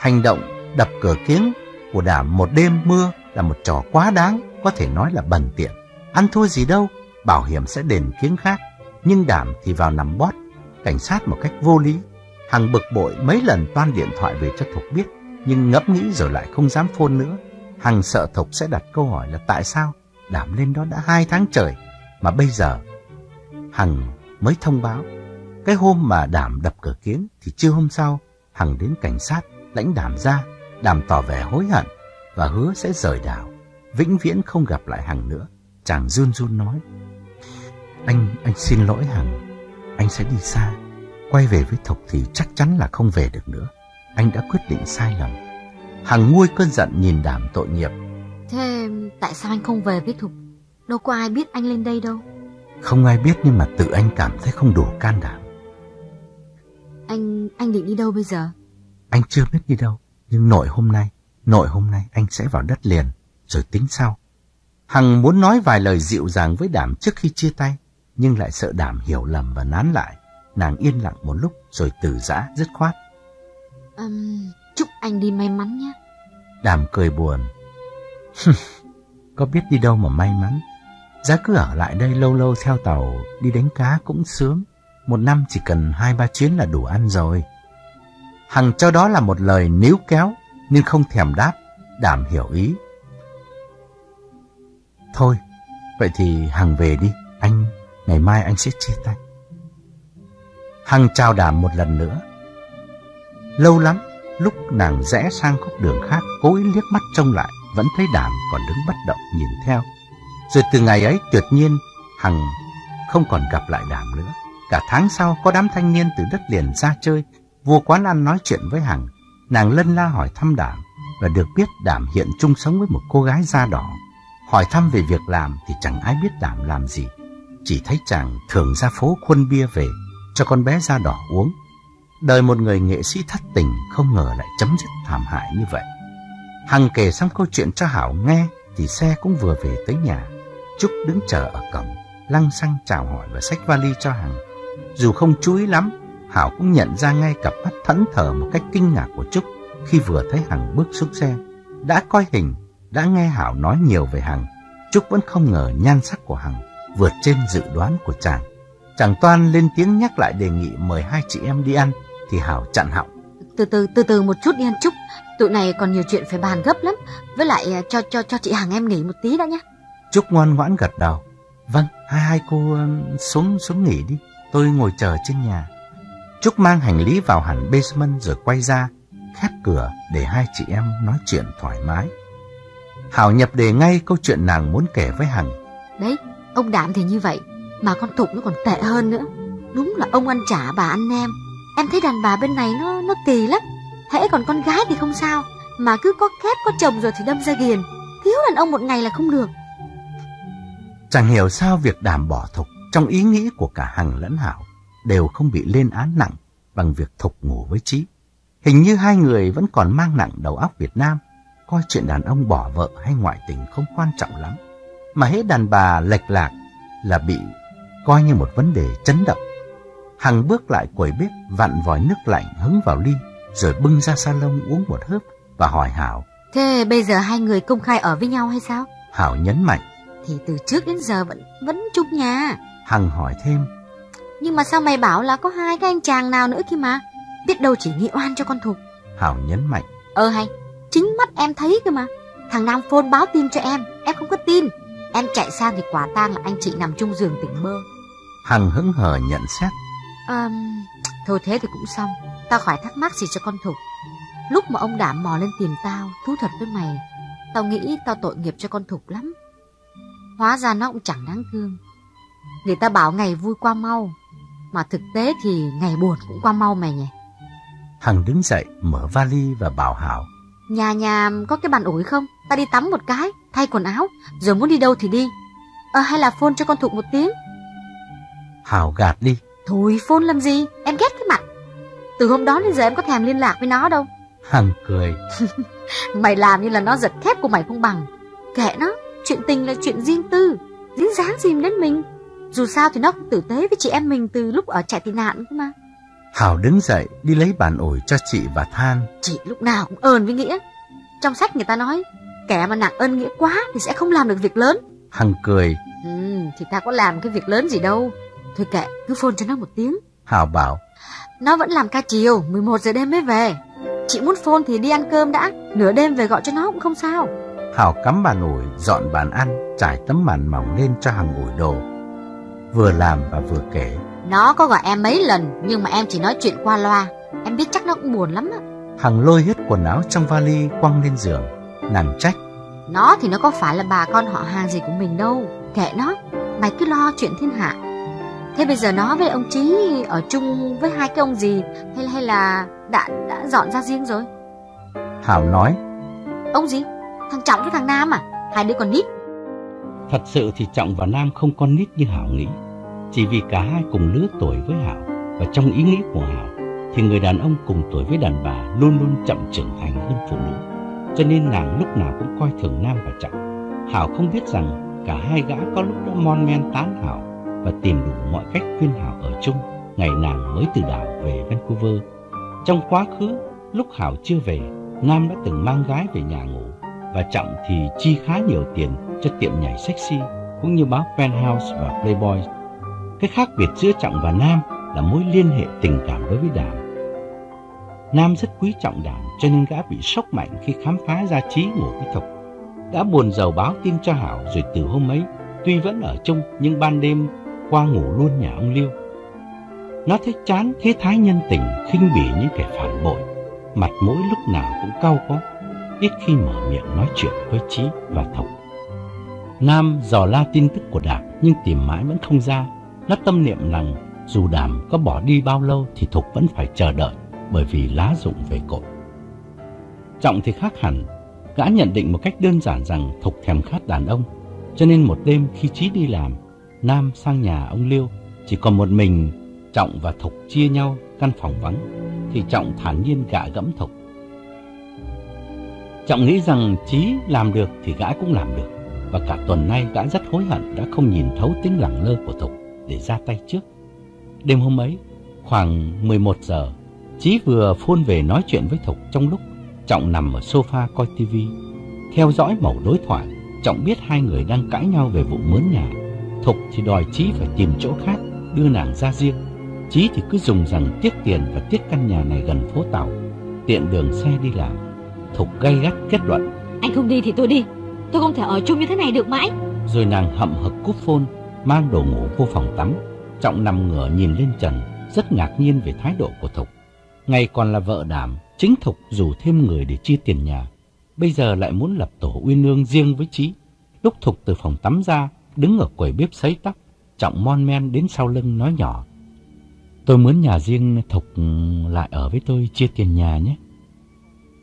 Hành động đập cửa kiếng của đảm một đêm mưa là một trò quá đáng, có thể nói là bần tiện. Ăn thua gì đâu, bảo hiểm sẽ đền kiếng khác. Nhưng đảm thì vào nằm bót, cảnh sát một cách vô lý. Hằng bực bội mấy lần toan điện thoại về cho Thục biết, nhưng ngẫm nghĩ rồi lại không dám phôn nữa. Hằng sợ Thục sẽ đặt câu hỏi là tại sao đảm lên đó đã hai tháng trời, mà bây giờ Hằng mới thông báo. Cái hôm mà đảm đập cửa kiến thì chưa hôm sau, Hằng đến cảnh sát lãnh đảm ra đảm tỏ vẻ hối hận và hứa sẽ rời đảo, vĩnh viễn không gặp lại Hằng nữa. Chàng run run nói, anh, anh xin lỗi Hằng, anh sẽ đi xa, quay về với Thục thì chắc chắn là không về được nữa. Anh đã quyết định sai lầm. Hằng nguôi cơn giận nhìn Đàm tội nghiệp. Thế tại sao anh không về với Thục? Đâu có ai biết anh lên đây đâu. Không ai biết nhưng mà tự anh cảm thấy không đủ can đảm. Anh anh định đi đâu bây giờ? Anh chưa biết đi đâu. Nhưng nội hôm nay, nội hôm nay anh sẽ vào đất liền, rồi tính sau. Hằng muốn nói vài lời dịu dàng với Đảm trước khi chia tay, nhưng lại sợ Đảm hiểu lầm và nán lại. Nàng yên lặng một lúc rồi từ giã dứt khoát. Um, chúc anh đi may mắn nhé. đàm cười buồn. Có biết đi đâu mà may mắn. Giá cứ ở lại đây lâu lâu theo tàu đi đánh cá cũng sướng. Một năm chỉ cần hai ba chuyến là đủ ăn rồi. Hằng cho đó là một lời níu kéo, nhưng không thèm đáp, đảm hiểu ý. Thôi, vậy thì Hằng về đi, anh, ngày mai anh sẽ chia tay. Hằng chào đảm một lần nữa. Lâu lắm, lúc nàng rẽ sang khúc đường khác, cố ý liếc mắt trông lại, vẫn thấy đảm còn đứng bất động nhìn theo. Rồi từ ngày ấy tuyệt nhiên, Hằng không còn gặp lại đảm nữa. Cả tháng sau có đám thanh niên từ đất liền ra chơi Vua quán ăn nói chuyện với Hằng, nàng lân la hỏi thăm Đảm và được biết Đảm hiện chung sống với một cô gái da đỏ. Hỏi thăm về việc làm thì chẳng ai biết Đảm làm gì, chỉ thấy chàng thường ra phố khuân bia về cho con bé da đỏ uống. Đời một người nghệ sĩ thất tình không ngờ lại chấm dứt thảm hại như vậy. Hằng kể xong câu chuyện cho Hảo nghe thì xe cũng vừa về tới nhà. Trúc đứng chờ ở cổng, lăng xăng chào hỏi và xách vali cho Hằng. Dù không chú ý lắm Hảo cũng nhận ra ngay cặp mắt thẫn thờ một cách kinh ngạc của Trúc khi vừa thấy Hằng bước xuống xe. Đã coi hình, đã nghe Hảo nói nhiều về Hằng, Trúc vẫn không ngờ nhan sắc của Hằng vượt trên dự đoán của chàng. Chàng toan lên tiếng nhắc lại đề nghị mời hai chị em đi ăn, thì Hảo chặn họng. Từ từ, từ từ một chút đi ăn Trúc, tụi này còn nhiều chuyện phải bàn gấp lắm. Với lại à, cho cho cho chị Hằng em nghỉ một tí đã nhé. Trúc ngoan ngoãn gật đầu. Vâng, hai hai cô xuống xuống nghỉ đi, tôi ngồi chờ trên nhà. Trúc mang hành lý vào hẳn basement rồi quay ra, khép cửa để hai chị em nói chuyện thoải mái. Hảo nhập đề ngay câu chuyện nàng muốn kể với Hằng. Đấy, ông Đạm thì như vậy, mà con Thục nó còn tệ hơn nữa. Đúng là ông ăn trả bà ăn nem. Em thấy đàn bà bên này nó nó kỳ lắm. Hễ còn con gái thì không sao, mà cứ có kết có chồng rồi thì đâm ra ghiền. Thiếu đàn ông một ngày là không được. Chẳng hiểu sao việc đàm bỏ Thục trong ý nghĩ của cả Hằng lẫn Hảo đều không bị lên án nặng bằng việc thục ngủ với Trí. Hình như hai người vẫn còn mang nặng đầu óc Việt Nam, coi chuyện đàn ông bỏ vợ hay ngoại tình không quan trọng lắm. Mà hết đàn bà lệch lạc là bị coi như một vấn đề chấn động. Hằng bước lại quầy bếp vặn vòi nước lạnh hứng vào ly, rồi bưng ra salon uống một hớp và hỏi Hảo. Thế bây giờ hai người công khai ở với nhau hay sao? Hảo nhấn mạnh. Thì từ trước đến giờ vẫn vẫn chung nhà Hằng hỏi thêm Nhưng mà sao mày bảo là có hai cái anh chàng nào nữa kia mà Biết đâu chỉ nghĩ oan cho con Thục Hảo nhấn mạnh Ờ hay Chính mắt em thấy cơ mà Thằng Nam phone báo tin cho em Em không có tin Em chạy sang thì quả tang là anh chị nằm chung giường tỉnh mơ Hằng hững hờ nhận xét. Um, Thôi thế thì cũng xong. Tao khỏi thắc mắc gì cho con Thục. Lúc mà ông đảm mò lên tìm tao Thú thật với mày Tao nghĩ tao tội nghiệp cho con Thục lắm. Hóa ra nó cũng chẳng đáng thương. Người ta bảo ngày vui qua mau Mà thực tế thì ngày buồn cũng qua mau mày nhỉ. Hằng đứng dậy mở vali và bảo Hảo. Nhà nhà có cái bàn ủi không? Ta đi tắm một cái Thay quần áo Rồi muốn đi đâu thì đi. Ờ hay là phone cho con Thục một tiếng Hảo gạt đi. Thôi phone làm gì? Em ghét cái mặt. Từ hôm đó đến giờ em có thèm liên lạc với nó đâu. Hằng cười. Mày làm như là nó giật thép của mày không bằng. Kệ nó Chuyện tình là chuyện riêng tư. Dính dáng gì đến mình? Dù sao thì nó cũng tử tế với chị em mình từ lúc ở trại tị nạn cơ mà. Hảo đứng dậy đi lấy bàn ủi cho chị và than. Chị lúc nào cũng ơn với Nghĩa. Trong sách người ta nói Kẻ mà nặng ơn Nghĩa quá thì sẽ không làm được việc lớn. Hằng cười. Ừ thì ta có làm cái việc lớn gì đâu Thôi kệ cứ phone cho nó một tiếng. Hảo bảo. Nó vẫn làm ca chiều 11 giờ đêm mới về. Chị muốn phone thì đi ăn cơm đã. Nửa đêm về gọi cho nó cũng không sao. Hảo cắm bàn ủi dọn bàn ăn Trải tấm màn mỏng lên cho Hằng ủi đồ. Vừa làm và vừa kể. Nó có gọi em mấy lần Nhưng mà em chỉ nói chuyện qua loa. Em biết chắc nó cũng buồn lắm á. Hằng lôi hết quần áo trong vali quăng lên giường. Nàng trách. Nó thì nó có phải là bà con họ hàng gì của mình đâu. Kệ nó. Mày cứ lo chuyện thiên hạ Thế bây giờ nó với ông Trí ở chung với hai cái ông gì? Hay, hay là đã, đã dọn ra riêng rồi? Hảo nói. Ông gì? Thằng Trọng với thằng Nam à? Hai đứa còn nít. Thật sự thì Trọng và Nam không con nít như Hảo nghĩ. Chỉ vì cả hai cùng lứa tuổi với Hảo Và trong ý nghĩ của Hảo Thì người đàn ông cùng tuổi với đàn bà Luôn luôn chậm trưởng thành hơn phụ nữ. Cho nên nàng lúc nào cũng coi thường Nam và Trọng. Hảo không biết rằng Cả hai gã có lúc đã mon men tán Hảo và tìm đủ mọi cách khuyên Hảo ở chung Ngày nàng mới từ đảo về Vancouver Trong quá khứ Lúc Hảo chưa về Nam đã từng mang gái về nhà ngủ và Trọng thì chi khá nhiều tiền cho tiệm nhảy sexy cũng như báo Penthouse và Playboy. Cái khác biệt giữa Trọng và Nam là mối liên hệ tình cảm đối với Đàm. Nam rất quý Trọng Đàm cho nên gã bị sốc mạnh khi khám phá ra trí ngủ với Thục. đã buồn giàu báo tin cho Hảo rồi từ hôm ấy, tuy vẫn ở chung nhưng ban đêm qua ngủ luôn nhà ông Liêu. Nó thấy chán thế thái nhân tình khinh bỉ những kẻ phản bội, mặt mũi lúc nào cũng cau có ít khi mở miệng nói chuyện với Chí và Thục. Nam dò la tin tức của Đàm nhưng tìm mãi vẫn không ra. Nó tâm niệm rằng dù Đàm có bỏ đi bao lâu thì Thục vẫn phải chờ đợi bởi vì lá dụng về cội. Trọng thì khác hẳn, gã nhận định một cách đơn giản rằng Thục thèm khát đàn ông. Cho nên một đêm khi Chí đi làm, Nam sang nhà ông Liêu, chỉ còn một mình Trọng và Thục chia nhau căn phòng vắng, thì Trọng thản nhiên gã gẫm Thục. Trọng nghĩ rằng Chí làm được thì gã cũng làm được Và cả tuần nay gã rất hối hận đã không nhìn thấu tính lẳng lơ của Thục để ra tay trước. Đêm hôm ấy, khoảng 11 giờ Chí vừa phôn về nói chuyện với Thục trong lúc Trọng nằm ở sofa coi tivi Theo dõi mẩu đối thoại Trọng biết hai người đang cãi nhau về vụ mướn nhà. Thục thì đòi Chí phải tìm chỗ khác Đưa nàng ra riêng. Chí thì cứ dùng rằng tiết tiền và tiết căn nhà này gần phố tàu Tiện đường xe đi làm. Thục gay gắt kết luận. Anh không đi thì tôi đi Tôi không thể ở chung như thế này được mãi. Rồi nàng hậm hực cúp phôn Mang đồ ngủ vô phòng tắm. Trọng nằm ngửa nhìn lên trần Rất ngạc nhiên về thái độ của Thục. Ngày còn là vợ đảm Chính Thục rủ thêm người để chia tiền nhà. Bây giờ lại muốn lập tổ uyên ương riêng với Trí Lúc Thục từ phòng tắm ra Đứng ở quầy bếp sấy tóc Trọng mon men đến sau lưng nói nhỏ Tôi muốn nhà riêng Thục lại ở với tôi chia tiền nhà nhé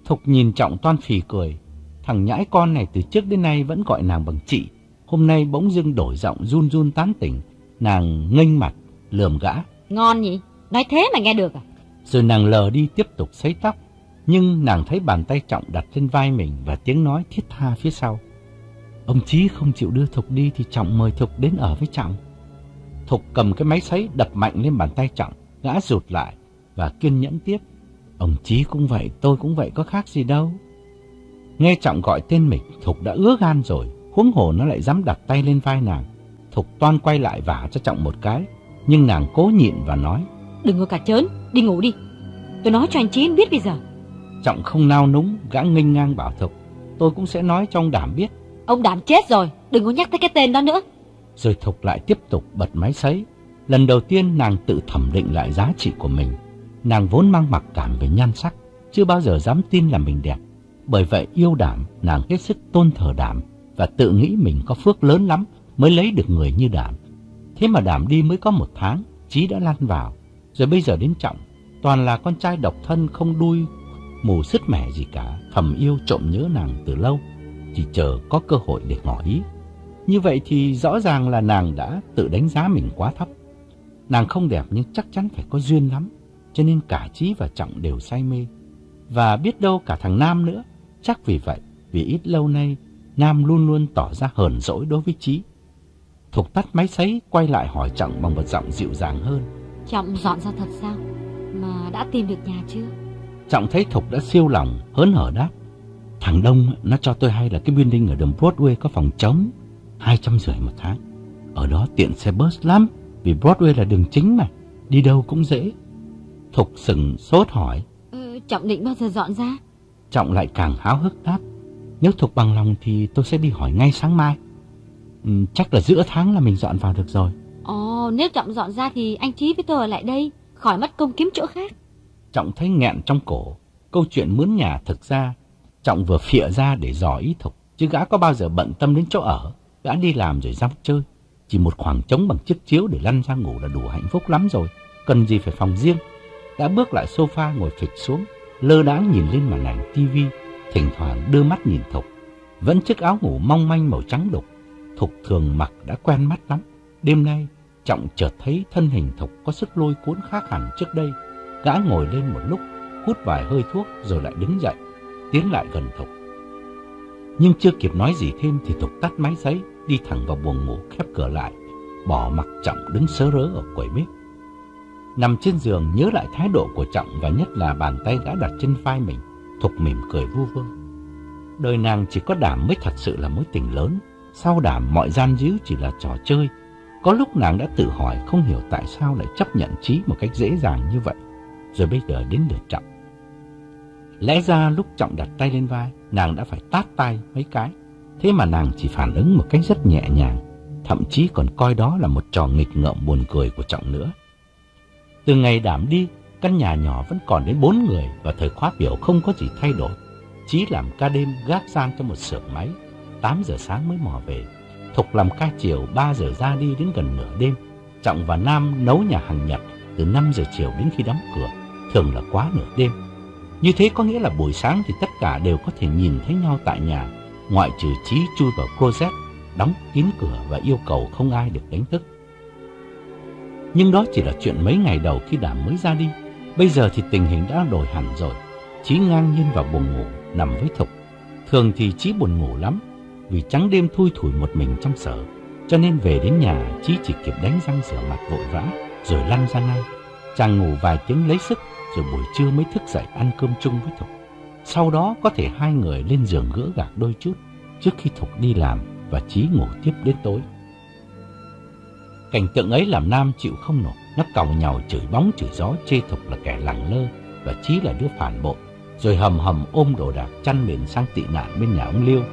Thục nhìn Trọng toan phì cười. Thằng nhãi con này từ trước đến nay vẫn gọi nàng bằng chị. Hôm nay bỗng dưng đổi giọng run run tán tỉnh. Nàng nghênh mặt, lườm gã. Ngon nhỉ? Nói thế mà nghe được à? Rồi nàng lờ đi tiếp tục sấy tóc. Nhưng nàng thấy bàn tay Trọng đặt trên vai mình và tiếng nói thiết tha phía sau. Ông Chí không chịu đưa Thục đi thì Trọng mời Thục đến ở với Trọng. Thục cầm cái máy sấy đập mạnh lên bàn tay Trọng, gã rụt lại và kiên nhẫn tiếp. Ông Chí cũng vậy, tôi cũng vậy, có khác gì đâu. Nghe Trọng gọi tên mình, Thục đã ứa gan rồi. Huống hồ nó lại dám đặt tay lên vai nàng. Thục toan quay lại vả cho Trọng một cái, nhưng nàng cố nhịn và nói. Đừng có cả chớn, đi ngủ đi. Tôi nói cho anh Chín biết bây giờ. Trọng không nao núng, gã nghênh ngang bảo Thục. Tôi cũng sẽ nói cho ông Đảm biết. Ông Đảm chết rồi, đừng có nhắc tới cái tên đó nữa. Rồi Thục lại tiếp tục bật máy sấy. Lần đầu tiên nàng tự thẩm định lại giá trị của mình. Nàng vốn mang mặc cảm về nhan sắc, chưa bao giờ dám tin là mình đẹp. Bởi vậy yêu đảm, nàng hết sức tôn thờ đảm và tự nghĩ mình có phước lớn lắm mới lấy được người như đảm. Thế mà đảm đi mới có một tháng, Chí đã lăn vào. Rồi bây giờ đến trọng, toàn là con trai độc thân không đuôi, mù sứt mẻ gì cả, thầm yêu trộm nhớ nàng từ lâu, chỉ chờ có cơ hội để ngỏ ý. Như vậy thì rõ ràng là nàng đã tự đánh giá mình quá thấp. Nàng không đẹp nhưng chắc chắn phải có duyên lắm, cho nên cả Chí và Trọng đều say mê. Và biết đâu cả thằng Nam nữa, chắc vì vậy, vì ít lâu nay, Nam luôn luôn tỏ ra hờn dỗi đối với Chí. Thục tắt máy sấy, quay lại hỏi Trọng bằng một giọng dịu dàng hơn. Trọng dọn ra thật sao? Mà đã tìm được nhà chưa? Trọng thấy Thục đã siêu lòng, hớn hở đáp. Thằng Đông nó cho tôi hay là cái building ở đường Broadway có phòng trống, hai trăm rưỡi một tháng. Ở đó tiện xe bus lắm, vì Broadway là đường chính mà, đi đâu cũng dễ. Thục sừng sốt hỏi. Ừ, Trọng định bao giờ dọn ra? Trọng lại càng háo hức đáp. Nếu Thục bằng lòng thì tôi sẽ đi hỏi ngay sáng mai. Ừ, chắc là giữa tháng là mình dọn vào được rồi. Ồ, nếu Trọng dọn ra thì anh Chí với tôi ở lại đây, khỏi mất công kiếm chỗ khác. Trọng thấy nghẹn trong cổ. Câu chuyện mướn nhà thực ra, Trọng vừa phịa ra để dò ý Thục. Chứ gã có bao giờ bận tâm đến chỗ ở. Gã đi làm rồi dám chơi. Chỉ một khoảng trống bằng chiếc chiếu để lăn ra ngủ là đủ hạnh phúc lắm rồi. Cần gì phải phòng riêng. Đã bước lại sofa ngồi phịch xuống, lơ đãng nhìn lên màn ảnh tivi, thỉnh thoảng đưa mắt nhìn Thục. Vẫn chiếc áo ngủ mong manh màu trắng đục. Thục thường mặc đã quen mắt lắm. Đêm nay, Trọng chợt thấy thân hình Thục có sức lôi cuốn khác hẳn trước đây. Gã ngồi lên một lúc, hút vài hơi thuốc rồi lại đứng dậy, tiến lại gần Thục. Nhưng chưa kịp nói gì thêm thì Thục tắt máy giấy, đi thẳng vào buồng ngủ khép cửa lại, bỏ mặc Trọng đứng sớ rớ ở quầy bếp. Nằm trên giường nhớ lại thái độ của Trọng và nhất là bàn tay gã đặt trên vai mình, Thục mỉm cười vu vơ. Đời nàng chỉ có đảm mới thật sự là mối tình lớn, sau đảm mọi gian díu chỉ là trò chơi. Có lúc nàng đã tự hỏi không hiểu tại sao lại chấp nhận trí một cách dễ dàng như vậy, rồi bây giờ đến lượt Trọng. Lẽ ra lúc Trọng đặt tay lên vai, nàng đã phải tát tay mấy cái. Thế mà nàng chỉ phản ứng một cách rất nhẹ nhàng, thậm chí còn coi đó là một trò nghịch ngợm buồn cười của Trọng nữa. Từ ngày đảm đi, căn nhà nhỏ vẫn còn đến bốn người và thời khóa biểu không có gì thay đổi. Chí làm ca đêm gác gian cho một xưởng máy, 8 giờ sáng mới mò về. Thục làm ca chiều 3 giờ ra đi đến gần nửa đêm. Trọng và Nam nấu nhà hàng Nhật từ 5 giờ chiều đến khi đóng cửa, thường là quá nửa đêm. Như thế có nghĩa là buổi sáng thì tất cả đều có thể nhìn thấy nhau tại nhà, ngoại trừ Chí chui vào closet, đóng kín cửa và yêu cầu không ai được đánh thức. Nhưng đó chỉ là chuyện mấy ngày đầu khi Đảm mới ra đi. Bây giờ thì tình hình đã đổi hẳn rồi. Chí ngang nhiên vào buồng ngủ, nằm với Thục. Thường thì Chí buồn ngủ lắm, vì trắng đêm thui thủi một mình trong sở. Cho nên về đến nhà, Chí chỉ kịp đánh răng rửa mặt vội vã, rồi lăn ra ngay. Chàng ngủ vài tiếng lấy sức, rồi buổi trưa mới thức dậy ăn cơm chung với Thục. Sau đó có thể hai người lên giường gỡ gạc đôi chút, trước khi Thục đi làm và Chí ngủ tiếp đến tối. Cảnh tượng ấy làm Nam chịu không nổi, nó còng nhàu chửi bóng chửi gió chê Thục là kẻ lẳng lơ và Chí là đứa phản bội, rồi hầm hầm ôm đồ đạc chăn mền sang tị nạn bên nhà ông Liêu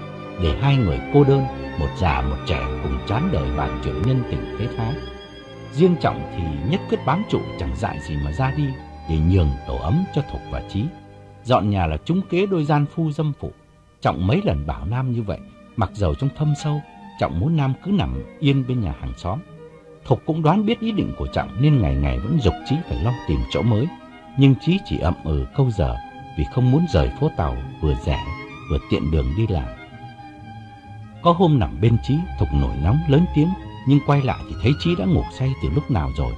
để hai người cô đơn, một già một trẻ cùng chán đời bàn chuyện nhân tình thế thái. Riêng Trọng thì nhất quyết bám trụ chẳng dại gì mà ra đi để nhường tổ ấm cho Thục và Chí. Dọn nhà là trúng kế đôi gian phu dâm phụ. Trọng mấy lần bảo Nam như vậy, mặc dầu trong thâm sâu, Trọng muốn Nam cứ nằm yên bên nhà hàng xóm. Thục cũng đoán biết ý định của Trọng nên ngày ngày vẫn dục Chí phải lo tìm chỗ mới. Nhưng Chí chỉ ậm ừ câu giờ vì không muốn rời phố tàu vừa rẻ vừa tiện đường đi làm. Có hôm nằm bên Chí, Thục nổi nóng lớn tiếng, nhưng quay lại thì thấy Chí đã ngủ say từ lúc nào rồi.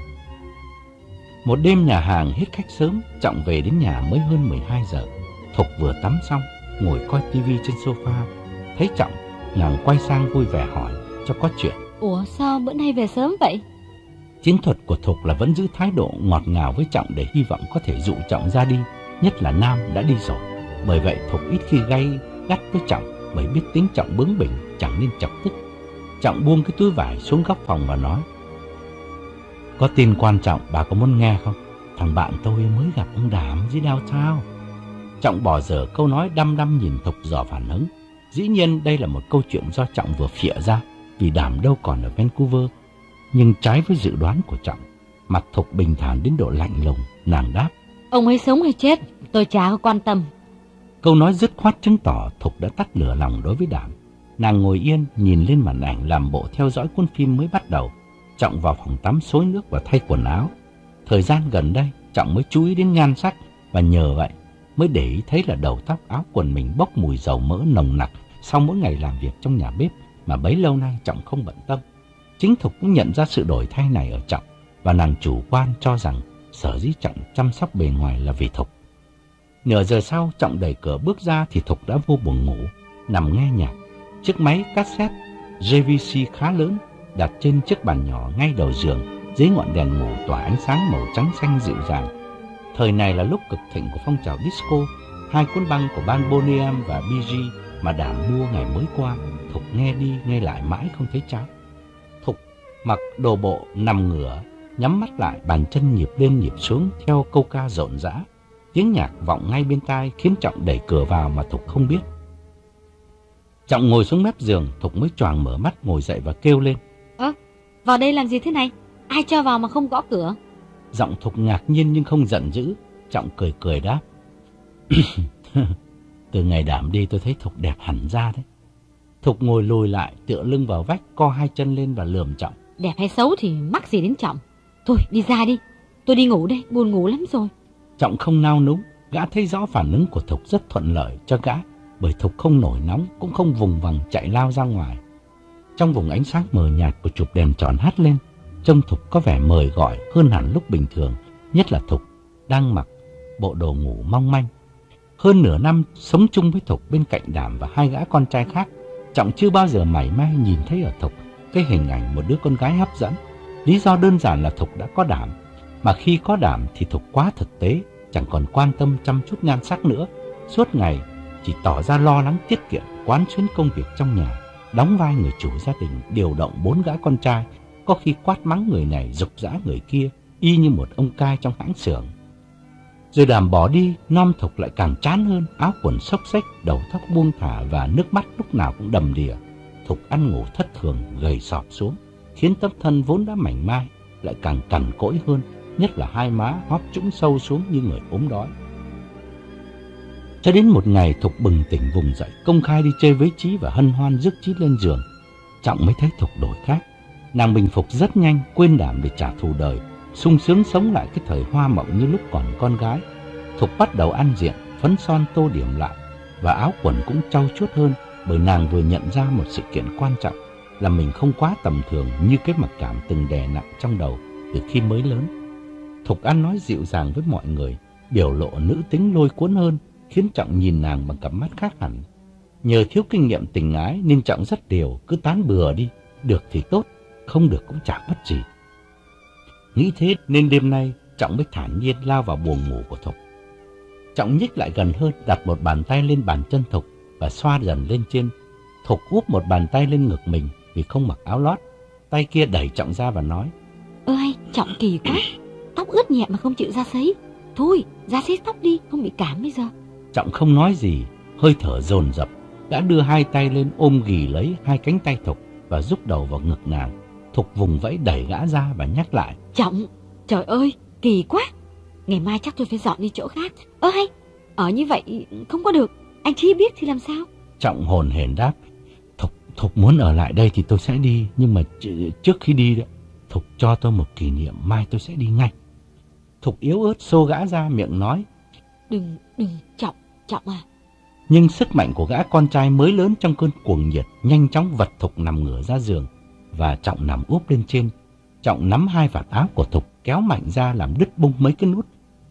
Một đêm nhà hàng hết khách sớm, Trọng về đến nhà mới hơn 12 giờ. Thục vừa tắm xong, ngồi coi tivi trên sofa. Thấy Trọng, nàng quay sang vui vẻ hỏi cho có chuyện. Ủa sao bữa nay về sớm vậy? Chiến thuật của Thục là vẫn giữ thái độ ngọt ngào với Trọng để hy vọng có thể dụ Trọng ra đi, nhất là Nam đã đi rồi. Bởi vậy Thục ít khi gay gắt với Trọng bởi biết tính Trọng bướng bỉnh, chẳng nên chọc tức. Trọng buông cái túi vải xuống góc phòng và nói. Có tin quan trọng bà có muốn nghe không? Thằng bạn tôi mới gặp ông Đảm dưới đao thao. Trọng bỏ dở câu nói đăm đăm nhìn Thục dò phản ứng. Dĩ nhiên đây là một câu chuyện do Trọng vừa phịa ra vì Đảm đâu còn ở Vancouver. Nhưng trái với dự đoán của Trọng, mặt Thục bình thản đến độ lạnh lùng, nàng đáp. Ông ấy sống hay chết, tôi chả quan tâm. Câu nói dứt khoát chứng tỏ Thục đã tắt lửa lòng đối với Đảm. Nàng ngồi yên nhìn lên màn ảnh làm bộ theo dõi cuốn phim mới bắt đầu. Trọng vào phòng tắm xối nước và thay quần áo. Thời gian gần đây, Trọng mới chú ý đến nhan sắc và nhờ vậy mới để ý thấy là đầu tóc áo quần mình bốc mùi dầu mỡ nồng nặc sau mỗi ngày làm việc trong nhà bếp mà bấy lâu nay Trọng không bận tâm. Chính Thục cũng nhận ra sự đổi thay này ở Trọng và nàng chủ quan cho rằng sở dĩ Trọng chăm sóc bề ngoài là vì Thục. Nửa giờ sau, Trọng đẩy cửa bước ra thì Thục đã vô buồn ngủ, nằm nghe nhạc. Chiếc máy cassette JVC khá lớn đặt trên chiếc bàn nhỏ ngay đầu giường dưới ngọn đèn ngủ tỏa ánh sáng màu trắng xanh dịu dàng. Thời này là lúc cực thịnh của phong trào disco, hai cuốn băng của ban Boniam và BG mà Đảm mua ngày mới qua, Thục nghe đi nghe lại mãi không thấy chán. Thục mặc đồ bộ nằm ngửa, nhắm mắt lại bàn chân nhịp lên nhịp xuống theo câu ca rộn rã. Tiếng nhạc vọng ngay bên tai khiến Trọng đẩy cửa vào mà Thục không biết. Trọng ngồi xuống mép giường, Thục mới choàng mở mắt ngồi dậy và kêu lên. Vào đây làm gì thế này? Ai cho vào mà không gõ cửa? Giọng Thục ngạc nhiên nhưng không giận dữ. Trọng cười cười đáp. Từ ngày đảm đi tôi thấy Thục đẹp hẳn ra đấy. Thục ngồi lùi lại, tựa lưng vào vách, co hai chân lên và lườm Trọng. Đẹp hay xấu thì mắc gì đến Trọng. Thôi, đi ra đi. Tôi đi ngủ đây, buồn ngủ lắm rồi. Trọng không nao núng, gã thấy rõ phản ứng của Thục rất thuận lợi cho gã, bởi Thục không nổi nóng, cũng không vùng vằng chạy lao ra ngoài. Trong vùng ánh sáng mờ nhạt của chụp đèn tròn hát lên, trông Thục có vẻ mời gọi hơn hẳn lúc bình thường, nhất là Thục đang mặc bộ đồ ngủ mong manh. Hơn nửa năm sống chung với Thục bên cạnh Đảm và hai gã con trai khác, Trọng chưa bao giờ mảy may nhìn thấy ở Thục cái hình ảnh một đứa con gái hấp dẫn. Lý do đơn giản là Thục đã có Đảm, mà khi có Đảm thì Thục quá thực tế, chẳng còn quan tâm chăm chút nhan sắc nữa. Suốt ngày chỉ tỏ ra lo lắng tiết kiệm, quán xuyến công việc trong nhà, đóng vai người chủ gia đình, điều động bốn gã con trai, có khi quát mắng người này, dục dã người kia, y như một ông cai trong hãng xưởng. Rồi đàm bỏ đi, non thục lại càng chán hơn, áo quần xốc xếch, đầu tóc buông thả và nước mắt lúc nào cũng đầm đìa. Thục ăn ngủ thất thường, gầy sọt xuống, khiến tấm thân vốn đã mảnh mai, lại càng cằn cỗi hơn, nhất là hai má hóp trũng sâu xuống như người ốm đói. Cho đến một ngày Thục bừng tỉnh vùng dậy, công khai đi chơi với Chí và hân hoan rước Chí lên giường. Trọng mới thấy Thục đổi khác. Nàng bình phục rất nhanh, quên đảm để trả thù đời, sung sướng sống lại cái thời hoa mộng như lúc còn con gái. Thục bắt đầu ăn diện, phấn son tô điểm lại, và áo quần cũng trau chuốt hơn bởi nàng vừa nhận ra một sự kiện quan trọng là mình không quá tầm thường như cái mặc cảm từng đè nặng trong đầu từ khi mới lớn. Thục ăn nói dịu dàng với mọi người, biểu lộ nữ tính lôi cuốn hơn, khiến Trọng nhìn nàng bằng cặp mắt khác hẳn. Nhờ thiếu kinh nghiệm tình ái nên Trọng rất điều, cứ tán bừa đi, được thì tốt, không được cũng chẳng mất gì. Nghĩ thế nên đêm nay Trọng mới thản nhiên lao vào buồng ngủ của Thục. Trọng nhích lại gần hơn, đặt một bàn tay lên bàn chân Thục và xoa dần lên trên. Thục úp một bàn tay lên ngực mình vì không mặc áo lót. Tay kia đẩy Trọng ra và nói. Ơi, Trọng kỳ quá. Tóc ướt nhẹ mà không chịu ra sấy. Thôi, ra sấy tóc đi, không bị cảm bây giờ. Trọng không nói gì, hơi thở dồn dập, đã đưa hai tay lên ôm ghì lấy hai cánh tay Thục và rút đầu vào ngực nàng. Thục vùng vẫy đẩy gã ra và nhắc lại. Trọng, trời ơi, kỳ quá. Ngày mai chắc tôi phải dọn đi chỗ khác. Ơ hay, ở như vậy không có được. Anh Trí biết thì làm sao? Trọng hồn hển đáp. Thục, Thục muốn ở lại đây thì tôi sẽ đi. Nhưng mà trước khi đi đó, Thục cho tôi một kỷ niệm mai tôi sẽ đi ngay. Thục yếu ớt xô gã ra miệng nói. Đừng, đừng, Trọng, à. Nhưng sức mạnh của gã con trai mới lớn trong cơn cuồng nhiệt nhanh chóng vật Thục nằm ngửa ra giường và Trọng nằm úp lên trên. Trọng nắm hai vạt áo của Thục kéo mạnh ra làm đứt bung mấy cái nút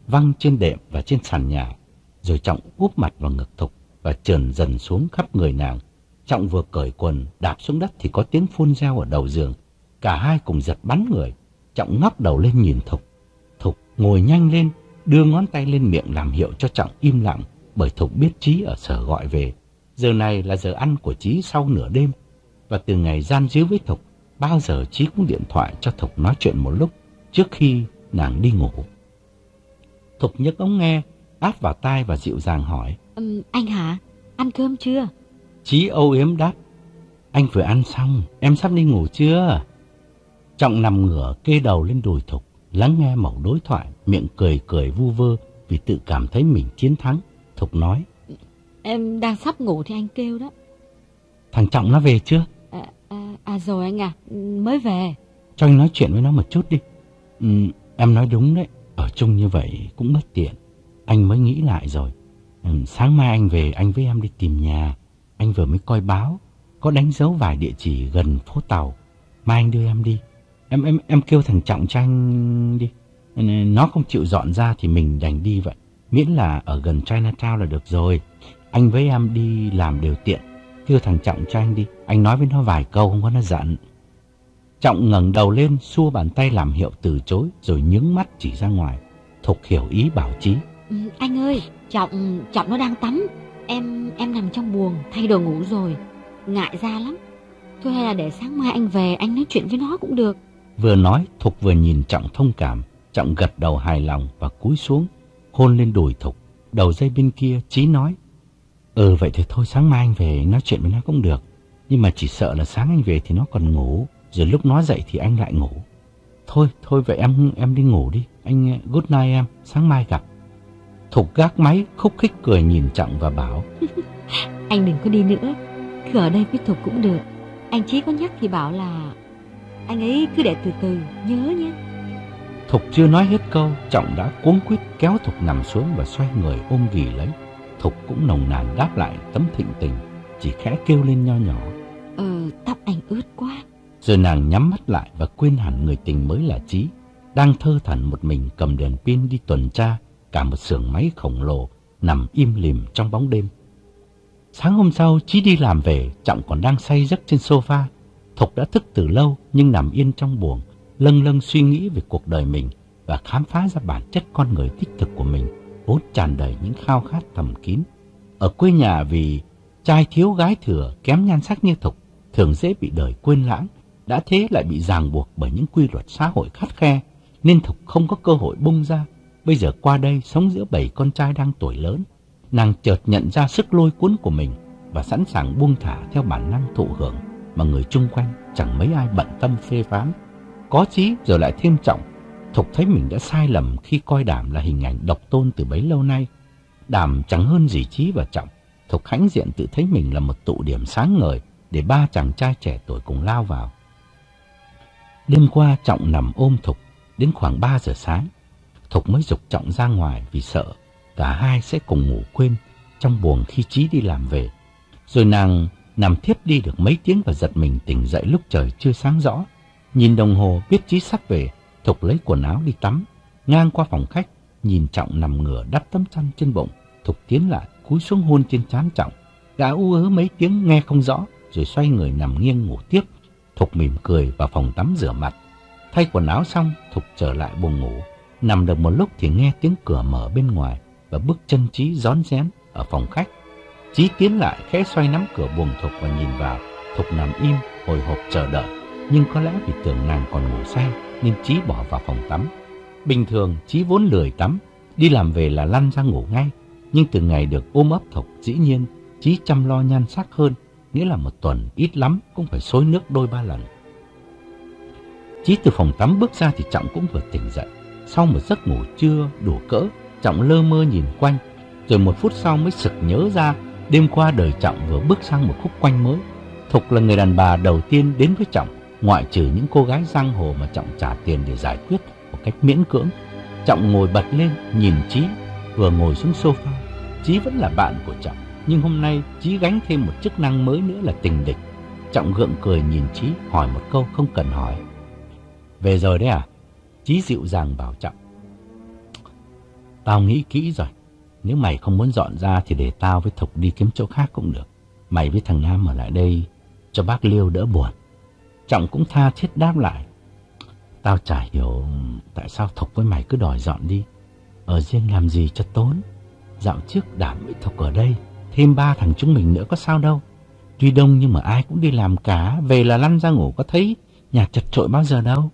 văng trên đệm và trên sàn nhà. Rồi Trọng úp mặt vào ngực Thục và trườn dần xuống khắp người nàng. Trọng vừa cởi quần đạp xuống đất thì có tiếng phun reo ở đầu giường. Cả hai cùng giật bắn người. Trọng ngóc đầu lên nhìn Thục. Thục ngồi nhanh lên, đưa ngón tay lên miệng làm hiệu cho Trọng im lặng bởi Thục biết Trí ở sở gọi về. Giờ này là giờ ăn của Trí sau nửa đêm. Và từ ngày gian díu với Thục, bao giờ Chí cũng điện thoại cho Thục nói chuyện một lúc trước khi nàng đi ngủ. Thục nhấc ống nghe, áp vào tai và dịu dàng hỏi. Um, anh hả? Ăn cơm chưa? Chí âu yếm đáp. Anh vừa ăn xong, em sắp đi ngủ chưa? Trọng nằm ngửa kê đầu lên đùi Thục, lắng nghe mẩu đối thoại, miệng cười cười vu vơ vì tự cảm thấy mình chiến thắng. Thục nói. Em đang sắp ngủ thì anh kêu đó. Thằng Trọng nó về chưa? À, à, à rồi anh à, mới về. Cho anh nói chuyện với nó một chút đi. Ừ, em nói đúng đấy, ở chung như vậy cũng bất tiện. Anh mới nghĩ lại rồi. Ừ, sáng mai anh về anh với em đi tìm nhà. Anh vừa mới coi báo, có đánh dấu vài địa chỉ gần phố tàu. Mai anh đưa em đi. Em em em kêu thằng Trọng cho anh đi. Nó không chịu dọn ra thì mình đành đi vậy. Miễn là ở gần Chinatown là được rồi. Anh với em đi làm đều tiện. Kêu thằng Trọng cho anh đi. Anh nói với nó vài câu không có nó giận. Trọng ngẩng đầu lên, xua bàn tay làm hiệu từ chối, rồi nhướng mắt chỉ ra ngoài. Thục hiểu ý bảo trí. Ừ, anh ơi, Trọng, Trọng nó đang tắm. Em, em nằm trong buồng, thay đồ ngủ rồi. Ngại ra lắm. Thôi hay là để sáng mai anh về, anh nói chuyện với nó cũng được. Vừa nói, Thục vừa nhìn Trọng thông cảm. Trọng gật đầu hài lòng và cúi xuống, hôn lên đùi Thục. Đầu dây bên kia, Trí nói. Ừ, vậy thì thôi sáng mai anh về nói chuyện với nó cũng được. Nhưng mà chỉ sợ là sáng anh về thì nó còn ngủ. Rồi lúc nó dậy thì anh lại ngủ. Thôi, thôi vậy em em đi ngủ đi. Anh ờ, good night em, sáng mai gặp. Thục gác máy, khúc khích cười nhìn Trọng và bảo. anh đừng có đi nữa, cứ ở đây với Thục cũng được. Anh Chí có nhắc thì bảo là anh ấy cứ để từ từ, nhớ nhé. Thục chưa nói hết câu, Trọng đã cuống quýt kéo Thục nằm xuống và xoay người ôm ghì lấy. Thục cũng nồng nàn đáp lại tấm thịnh tình, chỉ khẽ kêu lên nho nhỏ. Ờ, tóc anh ướt quá. Rồi nàng nhắm mắt lại và quên hẳn người tình mới là Chí, đang thơ thẩn một mình cầm đèn pin đi tuần tra cả một xưởng máy khổng lồ nằm im lìm trong bóng đêm. Sáng hôm sau, Chí đi làm về, Trọng còn đang say giấc trên sofa. Thục đã thức từ lâu nhưng nằm yên trong buồng, lâng lâng suy nghĩ về cuộc đời mình và khám phá ra bản chất con người tích thực của mình, vốn tràn đầy những khao khát thầm kín. Ở quê nhà vì trai thiếu gái thừa kém nhan sắc như Thục, thường dễ bị đời quên lãng, đã thế lại bị ràng buộc bởi những quy luật xã hội khắt khe, nên Thục không có cơ hội bung ra. Bây giờ qua đây sống giữa bảy con trai đang tuổi lớn, nàng chợt nhận ra sức lôi cuốn của mình và sẵn sàng buông thả theo bản năng thụ hưởng mà người chung quanh chẳng mấy ai bận tâm phê phán. Có chí rồi lại thêm trọng, Thục thấy mình đã sai lầm khi coi Đàm là hình ảnh độc tôn từ bấy lâu nay. Đàm chẳng hơn gì Chí và Trọng, Thục hãnh diện tự thấy mình là một tụ điểm sáng ngời để ba chàng trai trẻ tuổi cùng lao vào. Đêm qua Trọng nằm ôm Thục, đến khoảng 3 giờ sáng. Thục mới dục Trọng ra ngoài vì sợ cả hai sẽ cùng ngủ quên trong buồng khi Chí đi làm về. Rồi nàng nằm thiếp đi được mấy tiếng và giật mình tỉnh dậy lúc trời chưa sáng rõ. Nhìn đồng hồ biết Chí sắp về, Thục lấy quần áo đi tắm, ngang qua phòng khách, nhìn Trọng nằm ngửa đắp tấm chăn trên bụng. Thục tiến lại, cúi xuống hôn trên trán Trọng. Gã u ớ mấy tiếng nghe không rõ, rồi xoay người nằm nghiêng ngủ tiếp. Thục mỉm cười vào phòng tắm rửa mặt. Thay quần áo xong, Thục trở lại buồng ngủ. Nằm được một lúc thì nghe tiếng cửa mở bên ngoài và bước chân Trí rón rén ở phòng khách. Trí tiến lại khẽ xoay nắm cửa buồng Thục và nhìn vào. Thục nằm im, hồi hộp chờ đợi. Nhưng có lẽ vì tưởng nàng còn ngủ say nên Trí bỏ vào phòng tắm. Bình thường Trí vốn lười tắm, đi làm về là lăn ra ngủ ngay. Nhưng từ ngày được ôm ấp Thục dĩ nhiên Trí chăm lo nhan sắc hơn, nghĩa là một tuần ít lắm cũng phải xối nước đôi ba lần. Chí từ phòng tắm bước ra thì Trọng cũng vừa tỉnh dậy. Sau một giấc ngủ trưa đủ cỡ, Trọng lơ mơ nhìn quanh, rồi một phút sau mới sực nhớ ra đêm qua đời Trọng vừa bước sang một khúc quanh mới. Thục là người đàn bà đầu tiên đến với Trọng, ngoại trừ những cô gái giang hồ mà Trọng trả tiền để giải quyết một cách miễn cưỡng. Trọng ngồi bật lên, nhìn Chí, vừa ngồi xuống sofa. Chí vẫn là bạn của Trọng, nhưng hôm nay Chí gánh thêm một chức năng mới nữa là tình địch. Trọng gượng cười nhìn Chí, hỏi một câu không cần hỏi. Về rồi đấy à? Chí dịu dàng bảo Trọng. Tao nghĩ kỹ rồi. Nếu mày không muốn dọn ra thì để tao với Thục đi kiếm chỗ khác cũng được. Mày với thằng Nam ở lại đây cho bác Liêu đỡ buồn. Trọng cũng tha thiết đáp lại. Tao chả hiểu tại sao Thục với mày cứ đòi dọn đi. Ở riêng làm gì cho tốn. Dạo trước đảm với Thục ở đây, thêm ba thằng chúng mình nữa có sao đâu. Tuy đông nhưng mà ai cũng đi làm cả, về là lăn ra ngủ có thấy nhà chật trội bao giờ đâu.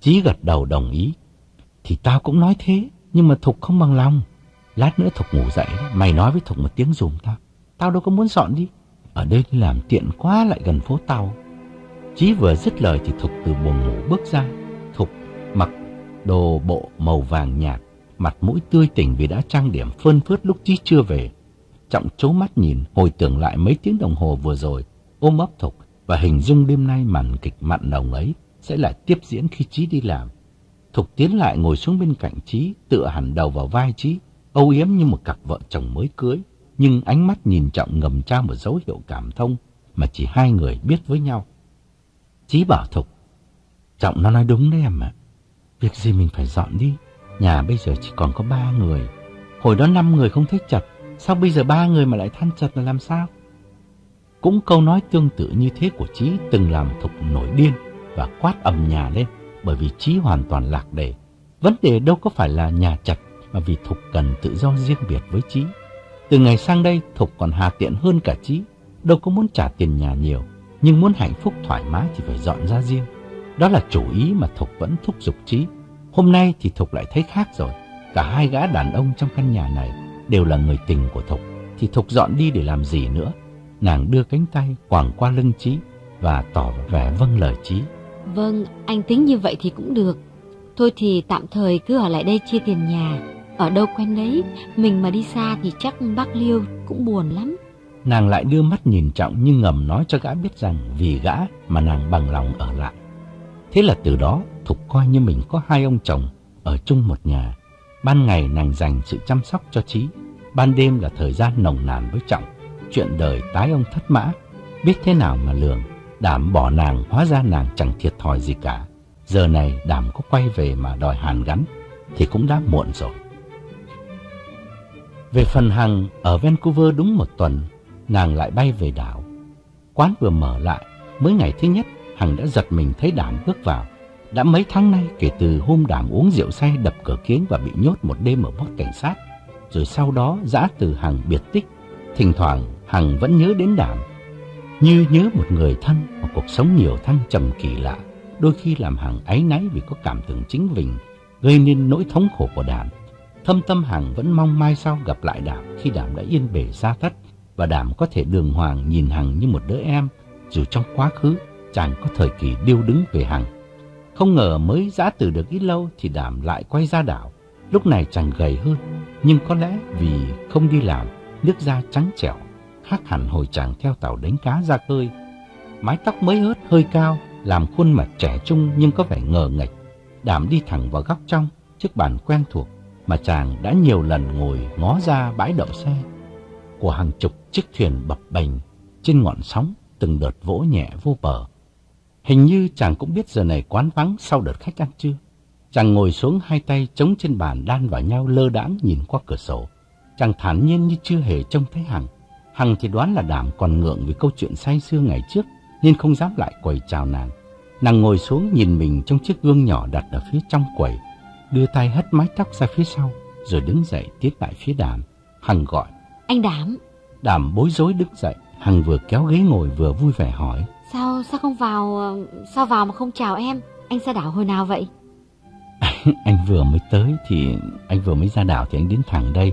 Chí gật đầu đồng ý. Thì tao cũng nói thế, nhưng mà Thục không bằng lòng. Lát nữa Thục ngủ dậy, mày nói với Thục một tiếng dùm tao. Tao đâu có muốn dọn đi. Ở đây đi làm tiện quá lại gần phố tàu. Chí vừa dứt lời thì Thục từ buồng ngủ bước ra. Thục mặc đồ bộ màu vàng nhạt, mặt mũi tươi tỉnh vì đã trang điểm phơn phớt lúc Chí chưa về. Trọng chố mắt nhìn, hồi tưởng lại mấy tiếng đồng hồ vừa rồi, ôm ấp Thục và hình dung đêm nay màn kịch mặn nồng ấy sẽ lại tiếp diễn khi Chí đi làm. Thục tiến lại ngồi xuống bên cạnh Chí, tựa hẳn đầu vào vai Chí, âu yếm như một cặp vợ chồng mới cưới, nhưng ánh mắt nhìn Trọng ngầm trao một dấu hiệu cảm thông mà chỉ hai người biết với nhau. Chí bảo Thục, Trọng nó nói đúng đấy em ạ, việc gì mình phải dọn đi, nhà bây giờ chỉ còn có ba người, hồi đó năm người không thích chật, sao bây giờ ba người mà lại than chật là làm sao? Cũng câu nói tương tự như thế của Chí từng làm Thục nổi điên và quát ầm nhà lên bởi vì Chí hoàn toàn lạc đề. Vấn đề đâu có phải là nhà chật mà vì Thục cần tự do riêng biệt với Chí. Từ ngày sang đây Thục còn hà tiện hơn cả Chí, đâu có muốn trả tiền nhà nhiều, nhưng muốn hạnh phúc thoải mái thì phải dọn ra riêng. Đó là chủ ý mà Thục vẫn thúc giục Chí. Hôm nay thì Thục lại thấy khác rồi. Cả hai gã đàn ông trong căn nhà này đều là người tình của Thục, thì Thục dọn đi để làm gì nữa? Nàng đưa cánh tay quàng qua lưng Chí và tỏ vẻ vâng lời Chí. Vâng, anh tính như vậy thì cũng được. Thôi thì tạm thời cứ ở lại đây chia tiền nhà. Ở đâu quen đấy, mình mà đi xa thì chắc bác Liêu cũng buồn lắm. Nàng lại đưa mắt nhìn Trọng nhưng ngầm nói cho gã biết rằng vì gã mà nàng bằng lòng ở lại. Thế là từ đó Thục coi như mình có hai ông chồng ở chung một nhà. Ban ngày nàng dành sự chăm sóc cho Trí, ban đêm là thời gian nồng nàn với Trọng. Chuyện đời tái ông thất mã, biết thế nào mà lường, đảm bỏ nàng hóa ra nàng chẳng thiệt thòi gì cả. Giờ này đảm có quay về mà đòi hàn gắn thì cũng đã muộn rồi. Về phần Hằng, ở Vancouver đúng một tuần, nàng lại bay về đảo. Quán vừa mở lại, mới ngày thứ nhất, Hằng đã giật mình thấy Đảm bước vào. Đã mấy tháng nay kể từ hôm Đảm uống rượu say đập cửa kiến và bị nhốt một đêm ở bốt cảnh sát. Rồi sau đó dã từ Hằng biệt tích, thỉnh thoảng Hằng vẫn nhớ đến Đảm. Như nhớ một người thân mà cuộc sống nhiều thăng trầm kỳ lạ, đôi khi làm Hằng áy náy vì có cảm tưởng chính mình, gây nên nỗi thống khổ của Đảm. Thâm tâm Hằng vẫn mong mai sau gặp lại Đảm khi Đảm đã yên bề ra thất và Đảm có thể đường hoàng nhìn Hằng như một đứa em, dù trong quá khứ chàng có thời kỳ điêu đứng về Hằng. Không ngờ mới giã từ được ít lâu thì Đảm lại quay ra đảo. Lúc này chàng gầy hơn, nhưng có lẽ vì không đi làm, nước da trắng trẻo, khác hẳn hồi chàng theo tàu đánh cá ra khơi. Mái tóc mới hớt hơi cao, làm khuôn mặt trẻ trung nhưng có vẻ ngờ nghệch. Đảm đi thẳng vào góc trong, chiếc bàn quen thuộc mà chàng đã nhiều lần ngồi ngó ra bãi đậu xe của hàng chục chiếc thuyền bập bềnh trên ngọn sóng từng đợt vỗ nhẹ vô bờ. Hình như chàng cũng biết giờ này quán vắng sau đợt khách ăn trưa. Chàng ngồi xuống hai tay chống trên bàn đan vào nhau lơ đãng nhìn qua cửa sổ. Chàng thản nhiên như chưa hề trông thấy Hằng. Hằng thì đoán là đảm còn ngượng vì câu chuyện say xưa ngày trước nên không dám lại quầy chào nàng. Nàng ngồi xuống nhìn mình trong chiếc gương nhỏ đặt ở phía trong quầy, đưa tay hất mái tóc ra phía sau, rồi đứng dậy tiến lại phía đàm. Hằng gọi. Anh Đảm. Đàm bối rối đứng dậy, Hằng vừa kéo ghế ngồi vừa vui vẻ hỏi. Sao, sao không vào, sao vào mà không chào em? Anh ra đảo hồi nào vậy? anh vừa mới tới thì, anh vừa mới ra đảo thì anh đến thẳng đây.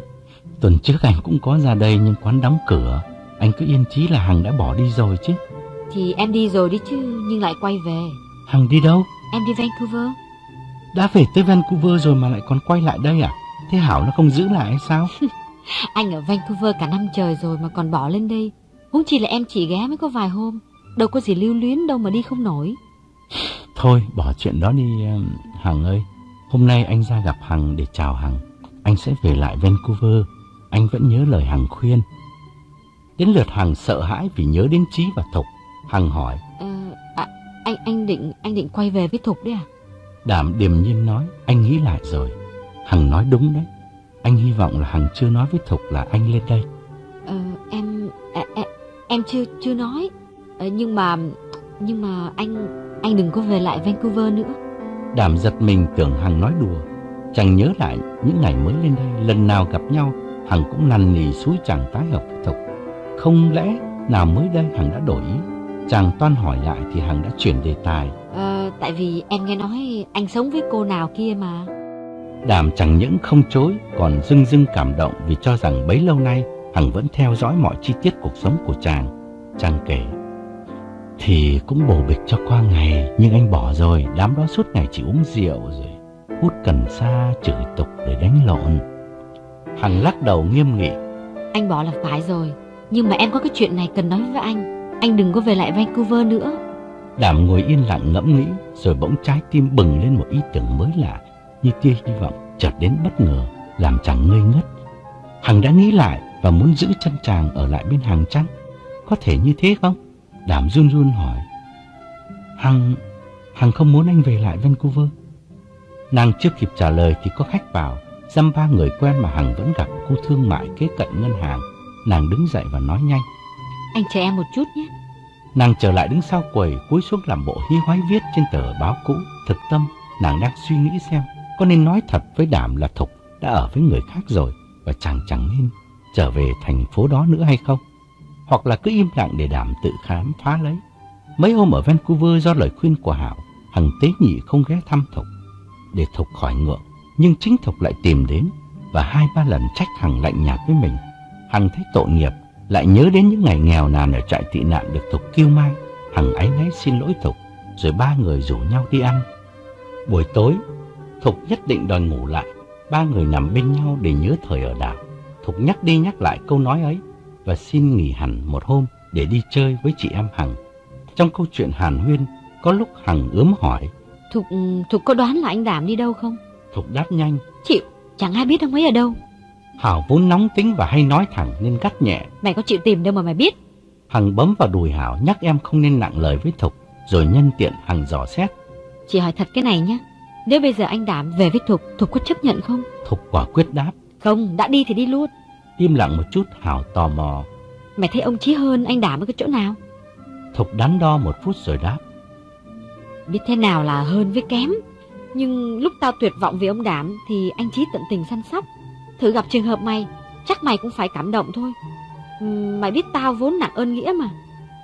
Tuần trước anh cũng có ra đây nhưng quán đóng cửa. Anh cứ yên chí là Hằng đã bỏ đi rồi chứ. Thì em đi rồi đi chứ, nhưng lại quay về. Hằng đi đâu? Em đi Vancouver. Đã về tới Vancouver rồi mà lại còn quay lại đây à? Thế Hảo nó không giữ lại hay sao? anh ở Vancouver cả năm trời rồi mà còn bỏ lên đây. Huống chỉ là em chỉ ghé mới có vài hôm. Đâu có gì lưu luyến đâu mà đi không nổi. Thôi bỏ chuyện đó đi Hằng ơi. Hôm nay anh ra gặp Hằng để chào Hằng. Anh sẽ về lại Vancouver. Anh vẫn nhớ lời Hằng khuyên. Đến lượt Hằng sợ hãi vì nhớ đến Trí và Thục. Hằng hỏi. Ờ, à, anh anh định anh định quay về với Thục đấy à? Đảm điềm nhiên nói. Anh nghĩ lại rồi. Hằng nói đúng đấy. Anh hy vọng là Hằng chưa nói với Thục là anh lên đây. Ờ, em, à, em chưa chưa nói. Ờ, nhưng mà nhưng mà anh anh đừng có về lại Vancouver nữa. Đảm giật mình tưởng Hằng nói đùa. Chàng nhớ lại những ngày mới lên đây, lần nào gặp nhau, Hằng cũng năn nỉ suối chàng tái hợp với Thục. Không lẽ Nào mới đây Hằng đã đổi ý. Chàng toan hỏi lại thì Hằng đã chuyển đề tài. Ờ, tại vì em nghe nói anh sống với cô nào kia mà. Đàm chẳng những không chối, còn dưng dưng cảm động vì cho rằng bấy lâu nay Hằng vẫn theo dõi mọi chi tiết cuộc sống của chàng. Chàng kể, thì cũng bổ bịch cho qua ngày, nhưng anh bỏ rồi, đám đó suốt ngày chỉ uống rượu rồi, hút cần sa, chửi tục để đánh lộn. Hằng lắc đầu nghiêm nghị. Anh bỏ là phải rồi, nhưng mà em có cái chuyện này cần nói với anh. Anh đừng có về lại Vancouver nữa. Đàm ngồi yên lặng ngẫm nghĩ, rồi bỗng trái tim bừng lên một ý tưởng mới lạ, như tia hy vọng chợt đến bất ngờ, làm chàng ngây ngất. Hằng đã nghĩ lại và muốn giữ chân chàng ở lại bên Hằng chăng? Có thể như thế không? Đàm run run hỏi. Hằng, Hằng không muốn anh về lại Vancouver. Nàng chưa kịp trả lời thì có khách vào, dăm ba người quen mà Hằng vẫn gặp khu thương mại kế cận ngân hàng. Nàng đứng dậy và nói nhanh. Anh chờ em một chút nhé. Nàng trở lại đứng sau quầy, cúi xuống làm bộ hí hoái viết trên tờ báo cũ. Thực tâm, nàng đang suy nghĩ xem có nên nói thật với đảm là Thục đã ở với người khác rồi và chàng chẳng nên trở về thành phố đó nữa hay không? Hoặc là cứ im lặng để đảm tự khám phá lấy. Mấy hôm ở Vancouver do lời khuyên của Hảo, Hằng tế nhị không ghé thăm Thục để Thục khỏi ngượng. Nhưng chính Thục lại tìm đến và hai ba lần trách Hằng lạnh nhạt với mình. Hằng thấy tội nghiệp, lại nhớ đến những ngày nghèo nàn ở trại tị nạn được Thục kêu mang. Hằng ấy nấy xin lỗi Thục, rồi ba người rủ nhau đi ăn. Buổi tối, Thục nhất định đòi ngủ lại. Ba người nằm bên nhau để nhớ thời ở đảo. Thục nhắc đi nhắc lại câu nói ấy và xin nghỉ hẳn một hôm để đi chơi với chị em Hằng. Trong câu chuyện Hàn Huyên, có lúc Hằng ướm hỏi. Thục, Thục có đoán là anh Đảm đi đâu không? Thục đáp nhanh. Chịu, chẳng ai biết ông ấy ở đâu. Hảo vốn nóng tính và hay nói thẳng nên gắt nhẹ. Mày có chịu tìm đâu mà mày biết. Hằng bấm vào đùi Hảo nhắc em không nên nặng lời với Thục, rồi nhân tiện Hằng dò xét. Chị hỏi thật cái này nhé, nếu bây giờ anh Đảm về với Thục, Thục có chấp nhận không? Thục quả quyết đáp. Không, đã đi thì đi luôn. Im lặng một chút Hảo tò mò. Mày thấy ông Chí hơn anh Đảm ở cái chỗ nào? Thục đắn đo một phút rồi đáp. Biết thế nào là hơn với kém. Nhưng lúc tao tuyệt vọng vì ông Đảm thì anh Chí tận tình săn sóc. Thử gặp trường hợp mày, chắc mày cũng phải cảm động thôi. Uhm, mày biết tao vốn nặng ơn nghĩa mà.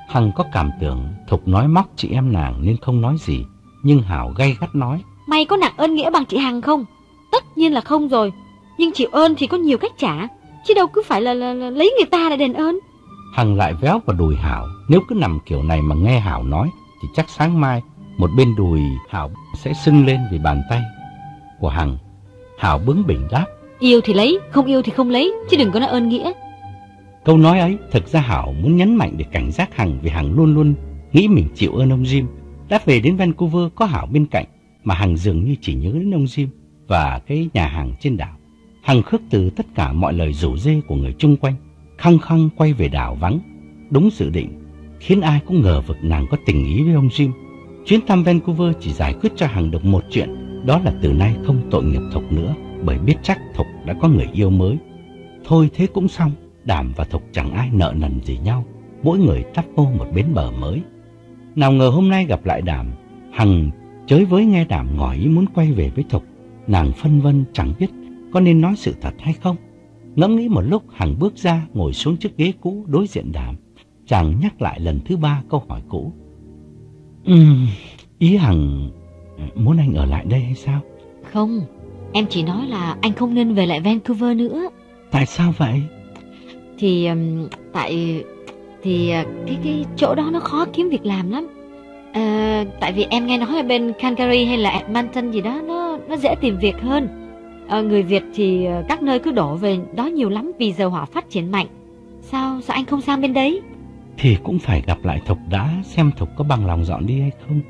Hằng có cảm tưởng Thục nói móc chị em nàng nên không nói gì. Nhưng Hảo gay gắt nói. Mày có nặng ơn nghĩa bằng chị Hằng không? Tất nhiên là không rồi. Nhưng chịu ơn thì có nhiều cách trả. Chứ đâu cứ phải là, là, là lấy người ta để đền ơn. Hằng lại véo vào đùi Hảo. Nếu cứ nằm kiểu này mà nghe Hảo nói thì chắc sáng mai một bên đùi Hảo sẽ sưng lên vì bàn tay của Hằng. Hảo bướng bỉnh đáp. Yêu thì lấy, không yêu thì không lấy, chứ đừng có nói ơn nghĩa. Câu nói ấy thực ra Hảo muốn nhấn mạnh để cảnh giác Hằng vì Hằng luôn luôn nghĩ mình chịu ơn ông Jim. Đã về đến Vancouver có Hảo bên cạnh mà Hằng dường như chỉ nhớ đến ông Jim và cái nhà hàng trên đảo. Hằng khước từ tất cả mọi lời rủ dê của người chung quanh, khăng khăng quay về đảo vắng. Đúng dự định, khiến ai cũng ngờ vực nàng có tình ý với ông Jim. Chuyến thăm Vancouver chỉ giải quyết cho Hằng được một chuyện, đó là từ nay không tội nghiệp Thục nữa, bởi biết chắc Thục đã có người yêu mới. Thôi thế cũng xong, Đàm và Thục chẳng ai nợ nần gì nhau, mỗi người tắp vô một bến bờ mới. Nào ngờ hôm nay gặp lại Đàm, Hằng chới với nghe Đàm ngỏ ý muốn quay về với Thục, nàng phân vân chẳng biết có nên nói sự thật hay không. Ngẫm nghĩ một lúc Hằng bước ra ngồi xuống chiếc ghế cũ đối diện Đàm, chàng nhắc lại lần thứ ba câu hỏi cũ. Ừm, ý Hằng muốn anh ở lại đây hay sao? Không, em chỉ nói là anh không nên về lại Vancouver nữa. Tại sao vậy? Thì tại thì uh, cái cái chỗ đó nó khó kiếm việc làm lắm. À, tại vì em nghe nói ở bên Calgary hay là Edmonton gì đó nó nó dễ tìm việc hơn. À, người Việt thì các nơi cứ đổ về đó nhiều lắm vì dầu hỏa phát triển mạnh. Sao sao anh không sang bên đấy? Thì cũng phải gặp lại Thục đã xem Thục có bằng lòng dọn đi hay không.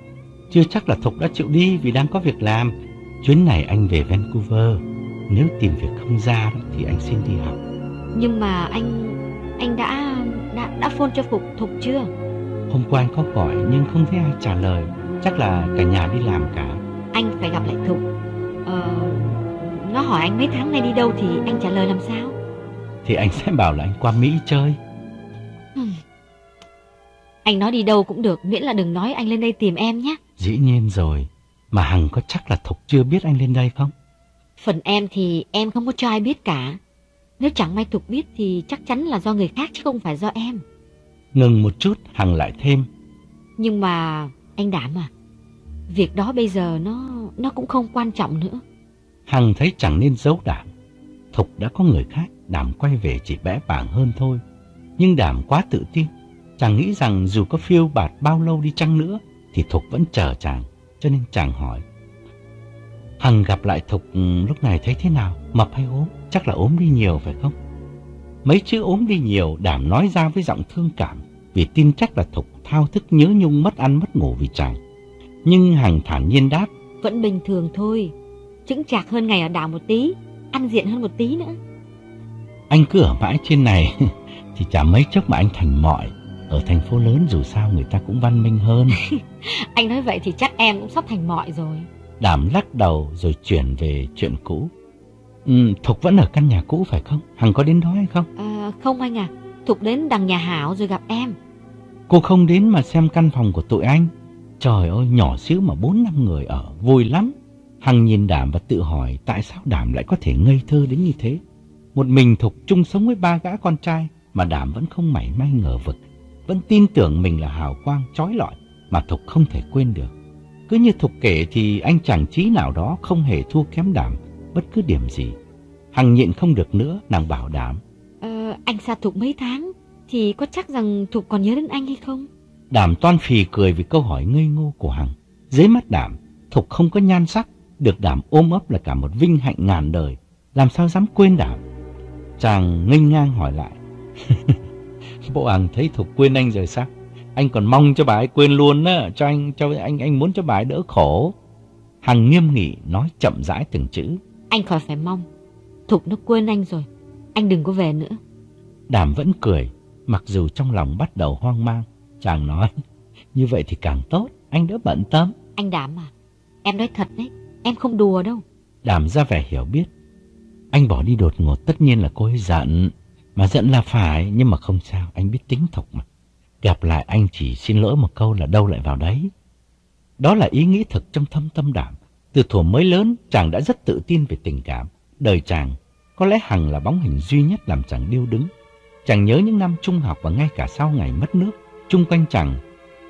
Chưa chắc là Thục đã chịu đi vì đang có việc làm. Chuyến này anh về Vancouver. Nếu tìm việc không ra thì anh xin đi học. Nhưng mà anh anh đã đã đã phone cho Phục Thục chưa? Hôm qua anh có gọi nhưng không thấy ai trả lời. Chắc là cả nhà đi làm cả. Anh phải gặp lại Thục. Ờ, nó hỏi anh mấy tháng nay đi đâu thì anh trả lời làm sao? Thì anh sẽ bảo là anh qua Mỹ chơi. Anh nói đi đâu cũng được, miễn là đừng nói anh lên đây tìm em nhé. Dĩ nhiên rồi, mà Hằng có chắc là Thục chưa biết anh lên đây không? Phần em thì em không có cho ai biết cả. Nếu chẳng may Thục biết thì chắc chắn là do người khác chứ không phải do em. Ngừng một chút, Hằng lại thêm. Nhưng mà anh Đảm à, việc đó bây giờ nó nó cũng không quan trọng nữa. Hằng thấy chẳng nên giấu Đảm. Thục đã có người khác, Đảm quay về chỉ bẽ bảng hơn thôi. Nhưng Đảm quá tự tin, chàng nghĩ rằng dù có phiêu bạt bao lâu đi chăng nữa, thì Thục vẫn chờ chàng, cho nên chàng hỏi. Hằng gặp lại Thục ừ, lúc này thấy thế nào, mập hay ốm, chắc là ốm đi nhiều phải không? Mấy chữ ốm đi nhiều Đảm nói ra với giọng thương cảm, vì tin chắc là Thục thao thức nhớ nhung mất ăn mất ngủ vì chàng. Nhưng Hằng thản nhiên đáp. Vẫn bình thường thôi, chững chạc hơn ngày ở đảo một tí, ăn diện hơn một tí nữa. Anh cứ ở mãi trên này thì chả mấy chốc mà anh thành mọi. Ở thành phố lớn dù sao người ta cũng văn minh hơn. anh nói vậy thì chắc em cũng sắp thành mọi rồi. Đảm lắc đầu rồi chuyển về chuyện cũ. Ừ, Thục vẫn ở căn nhà cũ phải không? Hằng có đến đó hay không? À, không anh à, Thục đến đằng nhà Hảo rồi gặp em. Cô không đến mà xem căn phòng của tụi anh. Trời ơi, nhỏ xíu mà bốn năm người ở, vui lắm. Hằng nhìn Đảm và tự hỏi tại sao Đảm lại có thể ngây thơ đến như thế. Một mình Thục chung sống với ba gã con trai mà Đảm vẫn không mảy may ngờ vực. Vẫn tin tưởng mình là hào quang trói lọi mà Thục không thể quên được. Cứ như Thục kể thì anh chàng trí nào đó không hề thua kém Đảm bất cứ điểm gì. Hằng nhịn không được nữa, nàng bảo Đảm. Ờ, anh xa Thục mấy tháng thì có chắc rằng Thục còn nhớ đến anh hay không? Đảm toan phì cười vì câu hỏi ngây ngô của Hằng. Dưới mắt Đảm, Thục không có nhan sắc, được Đảm ôm ấp là cả một vinh hạnh ngàn đời. Làm sao dám quên Đảm? Chàng nghênh ngang hỏi lại. Bộ Hằng thấy Thục quên anh rồi sao? Anh còn mong cho bà ấy quên luôn á, cho anh cho anh anh muốn cho bà ấy đỡ khổ. Hằng nghiêm nghị nói chậm rãi từng chữ. Anh khỏi phải mong. Thục nó quên anh rồi. Anh đừng có về nữa. Đàm vẫn cười, mặc dù trong lòng bắt đầu hoang mang. Chàng nói, như vậy thì càng tốt, anh đỡ bận tâm. Anh Đàm à, em nói thật đấy, em không đùa đâu. Đàm ra vẻ hiểu biết. Anh bỏ đi đột ngột tất nhiên là cô ấy giận. Mà giận là phải, nhưng mà không sao, anh biết tính Thục mà. Gặp lại anh chỉ xin lỗi một câu là đâu lại vào đấy. Đó là ý nghĩ thực trong thâm tâm đảm. Từ thuở mới lớn, chàng đã rất tự tin về tình cảm. Đời chàng, có lẽ Hằng là bóng hình duy nhất làm chàng điêu đứng. Chàng nhớ những năm trung học và ngay cả sau ngày mất nước, chung quanh chàng,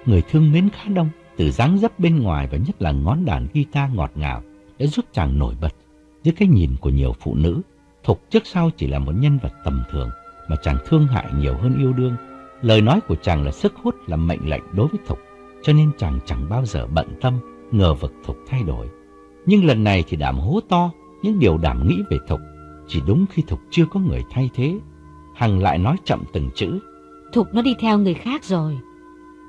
người thương mến khá đông, từ dáng dấp bên ngoài và nhất là ngón đàn guitar ngọt ngào đã giúp chàng nổi bật dưới cái nhìn của nhiều phụ nữ. Thục trước sau chỉ là một nhân vật tầm thường mà chàng thương hại nhiều hơn yêu đương. Lời nói của chàng là sức hút, là mệnh lệnh đối với Thục, cho nên chàng chẳng bao giờ bận tâm, ngờ vực Thục thay đổi. Nhưng lần này thì đảm hố to, những điều đảm nghĩ về Thục, chỉ đúng khi Thục chưa có người thay thế. Hằng lại nói chậm từng chữ. Thục nó đi theo người khác rồi.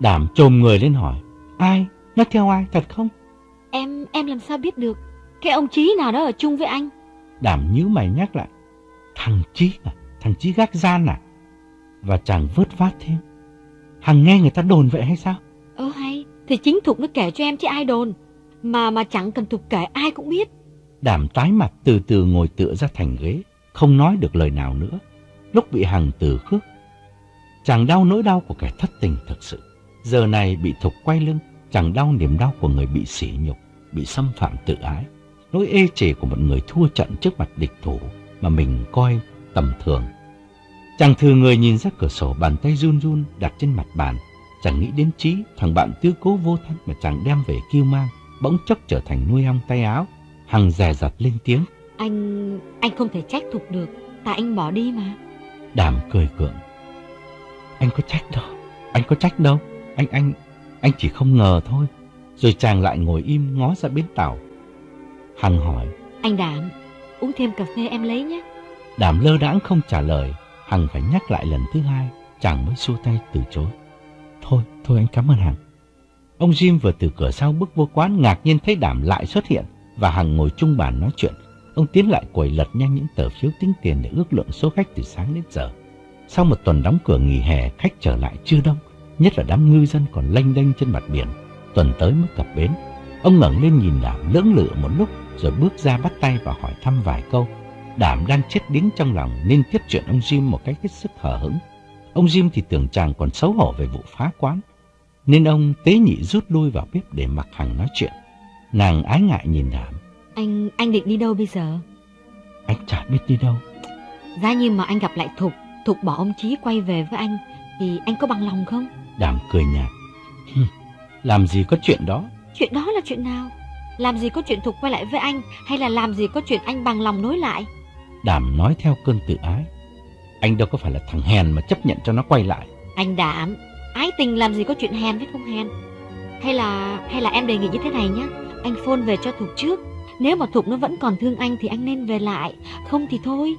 Đảm trồm người lên hỏi, ai? Nó theo ai, thật không? Em, em làm sao biết được? Cái ông Chí nào đó ở chung với anh? Đảm nhíu mày nhắc lại, thằng Chí à, thằng Chí gác gian à? Và chàng vớt vát thêm, Hằng nghe người ta đồn vậy hay sao? Ơ hay, thì chính Thục nó kể cho em chứ ai đồn. Mà mà chẳng cần Thục kể ai cũng biết. Đảm tái mặt từ từ ngồi tựa ra thành ghế, không nói được lời nào nữa. Lúc bị Hằng từ khước, chàng đau nỗi đau của kẻ thất tình thực sự. Giờ này bị Thục quay lưng, chàng đau niềm đau của người bị sỉ nhục, bị xâm phạm tự ái. Nỗi ê chề của một người thua trận trước mặt địch thủ mà mình coi tầm thường. Chàng thừa người nhìn ra cửa sổ bàn tay run run đặt trên mặt bàn. Chàng nghĩ đến trí thằng bạn tư cố vô thân mà chàng đem về kêu mang, bỗng chốc trở thành nuôi ong tay áo. Hằng dè dặt lên tiếng. Anh... anh không thể trách Thục được, tại anh bỏ đi mà. Đàm cười gượng. Anh có trách đâu, anh có trách đâu, anh anh anh chỉ không ngờ thôi. Rồi chàng lại ngồi im ngó ra bến tàu. Hằng hỏi. Anh Đàm, uống thêm cà phê em lấy nhé. Đàm lơ đãng không trả lời. Hằng phải nhắc lại lần thứ hai, chàng mới xua tay từ chối. Thôi, thôi anh cảm ơn Hằng. Ông Jim vừa từ cửa sau bước vô quán ngạc nhiên thấy Đàm lại xuất hiện và Hằng ngồi chung bàn nói chuyện. Ông tiến lại quầy lật nhanh những tờ phiếu tính tiền để ước lượng số khách từ sáng đến giờ. Sau một tuần đóng cửa nghỉ hè, khách trở lại chưa đông, nhất là đám ngư dân còn lênh đênh trên mặt biển. Tuần tới mới cập bến. Ông ngẩng lên nhìn Đàm lưỡng lự một lúc rồi bước ra bắt tay và hỏi thăm vài câu. Đảm đang chết điếng trong lòng nên tiếp chuyện ông Jim một cách hết sức hờ hững. Ông Jim thì tưởng chàng còn xấu hổ về vụ phá quán, nên ông tế nhị rút lui vào bếp để mặc Hằng nói chuyện. Nàng ái ngại nhìn Đảm. Anh, anh định đi đâu bây giờ? Anh chả biết đi đâu. Giá như mà anh gặp lại Thục, Thục bỏ ông Chí quay về với anh, Thì anh có bằng lòng không? Đàm cười nhạt. Làm gì có chuyện đó? Chuyện đó là chuyện nào? Làm gì có chuyện Thục quay lại với anh hay là làm gì có chuyện anh bằng lòng nối lại? Đàm nói theo cơn tự ái. Anh đâu có phải là thằng hèn mà chấp nhận cho nó quay lại. Anh Đảm, ái tình làm gì có chuyện hèn với không hèn? Hay là hay là em đề nghị như thế này nhé, anh phone về cho Thục trước. Nếu mà Thục nó vẫn còn thương anh thì anh nên về lại, không thì thôi.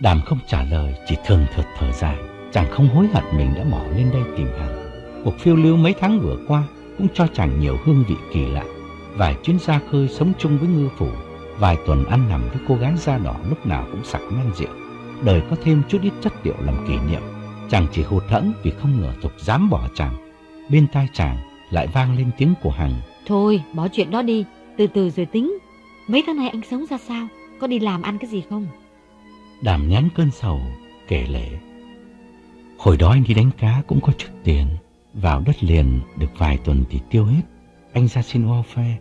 Đàm không trả lời, chỉ thường thượt thở dài. Chàng không hối hận mình đã bỏ lên đây tìm hàng. Cuộc phiêu lưu mấy tháng vừa qua cũng cho chàng nhiều hương vị kỳ lạ. Vài chuyến ra khơi sống chung với ngư phủ, vài tuần ăn nằm với cô gái da đỏ lúc nào cũng sặc men rượu. Đời có thêm chút ít chất liệu làm kỷ niệm. Chàng chỉ hụt hẫng vì không ngờ Thục dám bỏ chàng. Bên tai chàng lại vang lên tiếng của Hằng. Thôi, bỏ chuyện đó đi, từ từ rồi tính. Mấy tháng nay anh sống ra sao? Có đi làm ăn cái gì không? Đàm nhắn cơn sầu, kể lể. Hồi đó anh đi đánh cá cũng có chút tiền. Vào đất liền được vài tuần thì tiêu hết. Anh ra xin welfare.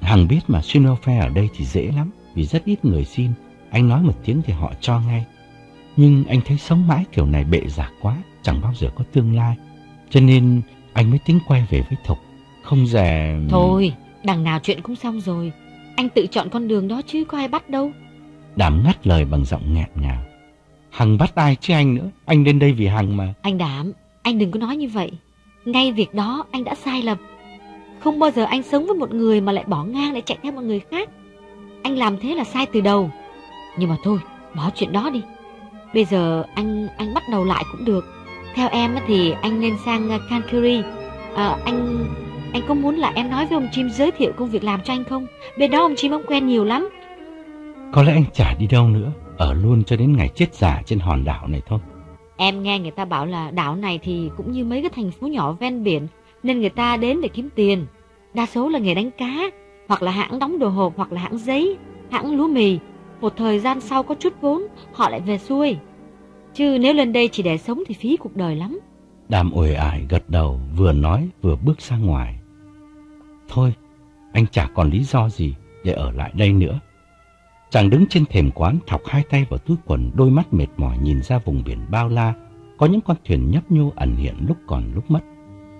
Hằng biết mà xin welfare ở đây thì dễ lắm. Vì rất ít người xin. Anh nói một tiếng thì họ cho ngay. Nhưng anh thấy sống mãi kiểu này bệ giả quá. Chẳng bao giờ có tương lai. Cho nên anh mới tính quay về với Thục. Không dè... Thôi, đằng nào chuyện cũng xong rồi. Anh tự chọn con đường đó chứ có ai bắt đâu. Đảm ngắt lời bằng giọng nghẹn ngào. Hằng bắt ai chứ anh nữa. Anh đến đây vì Hằng mà. Anh Đảm, anh đừng có nói như vậy. Ngay việc đó anh đã sai lầm. Không bao giờ anh sống với một người mà lại bỏ ngang để chạy theo một người khác. Anh làm thế là sai từ đầu. Nhưng mà thôi, bỏ chuyện đó đi. Bây giờ anh anh bắt đầu lại cũng được. Theo em thì anh nên sang Cancun. À, anh anh có muốn là em nói với ông Chim giới thiệu công việc làm cho anh không? Bên đó ông Chim ông quen nhiều lắm. Có lẽ anh chả đi đâu nữa, ở luôn cho đến ngày chết giả trên hòn đảo này thôi. Em nghe người ta bảo là đảo này thì cũng như mấy cái thành phố nhỏ ven biển, nên người ta đến để kiếm tiền. Đa số là nghề đánh cá, hoặc là hãng đóng đồ hộp, hoặc là hãng giấy, hãng lúa mì. Một thời gian sau có chút vốn, họ lại về xuôi. Chứ nếu lên đây chỉ để sống thì phí cuộc đời lắm. Đàm uể ải gật đầu, vừa nói vừa bước ra ngoài. Thôi, anh chả còn lý do gì để ở lại đây nữa. Chàng đứng trên thềm quán thọc hai tay vào túi quần, đôi mắt mệt mỏi nhìn ra vùng biển bao la, có những con thuyền nhấp nhô ẩn hiện lúc còn lúc mất.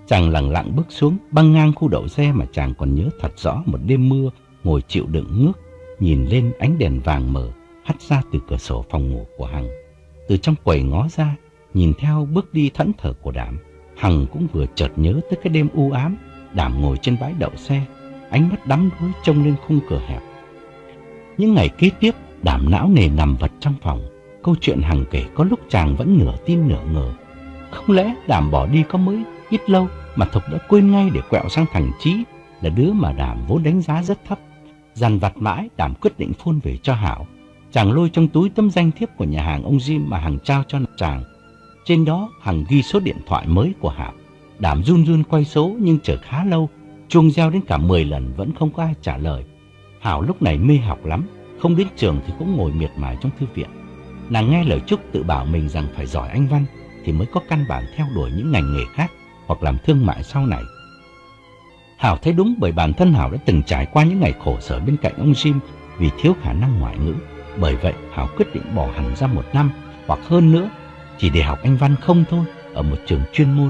Chàng lặng lặng bước xuống, băng ngang khu đậu xe mà chàng còn nhớ thật rõ một đêm mưa, ngồi chịu đựng nước nhìn lên ánh đèn vàng mờ hắt ra từ cửa sổ phòng ngủ của Hằng. Từ trong quầy ngó ra, nhìn theo bước đi thẫn thờ của Đảm, Hằng cũng vừa chợt nhớ tới cái đêm u ám, Đảm ngồi trên bãi đậu xe, ánh mắt đắm đuối trông lên khung cửa hẹp. Những ngày kế tiếp, Đảm não nề nằm vật trong phòng, câu chuyện Hằng kể có lúc chàng vẫn nửa tin nửa ngờ. Không lẽ Đảm bỏ đi có mới ít lâu mà Thục đã quên ngay để quẹo sang thằng Chí là đứa mà Đảm vốn đánh giá rất thấp. Dằn vặt mãi, Đảm quyết định phun về cho Hảo. Chàng lôi trong túi tấm danh thiếp của nhà hàng ông Jim mà Hằng trao cho chàng. Trên đó Hằng ghi số điện thoại mới của Hảo. Đảm run run quay số nhưng chờ khá lâu, chuông reo đến cả 10 lần vẫn không có ai trả lời. Hảo lúc này mê học lắm, không đến trường thì cũng ngồi miệt mài trong thư viện. Nàng nghe lời Trúc tự bảo mình rằng phải giỏi anh văn thì mới có căn bản theo đuổi những ngành nghề khác hoặc làm thương mại sau này. Hảo thấy đúng bởi bản thân Hảo đã từng trải qua những ngày khổ sở bên cạnh ông Jim vì thiếu khả năng ngoại ngữ. Bởi vậy Hảo quyết định bỏ hẳn ra một năm hoặc hơn nữa chỉ để học anh văn không thôi ở một trường chuyên môn.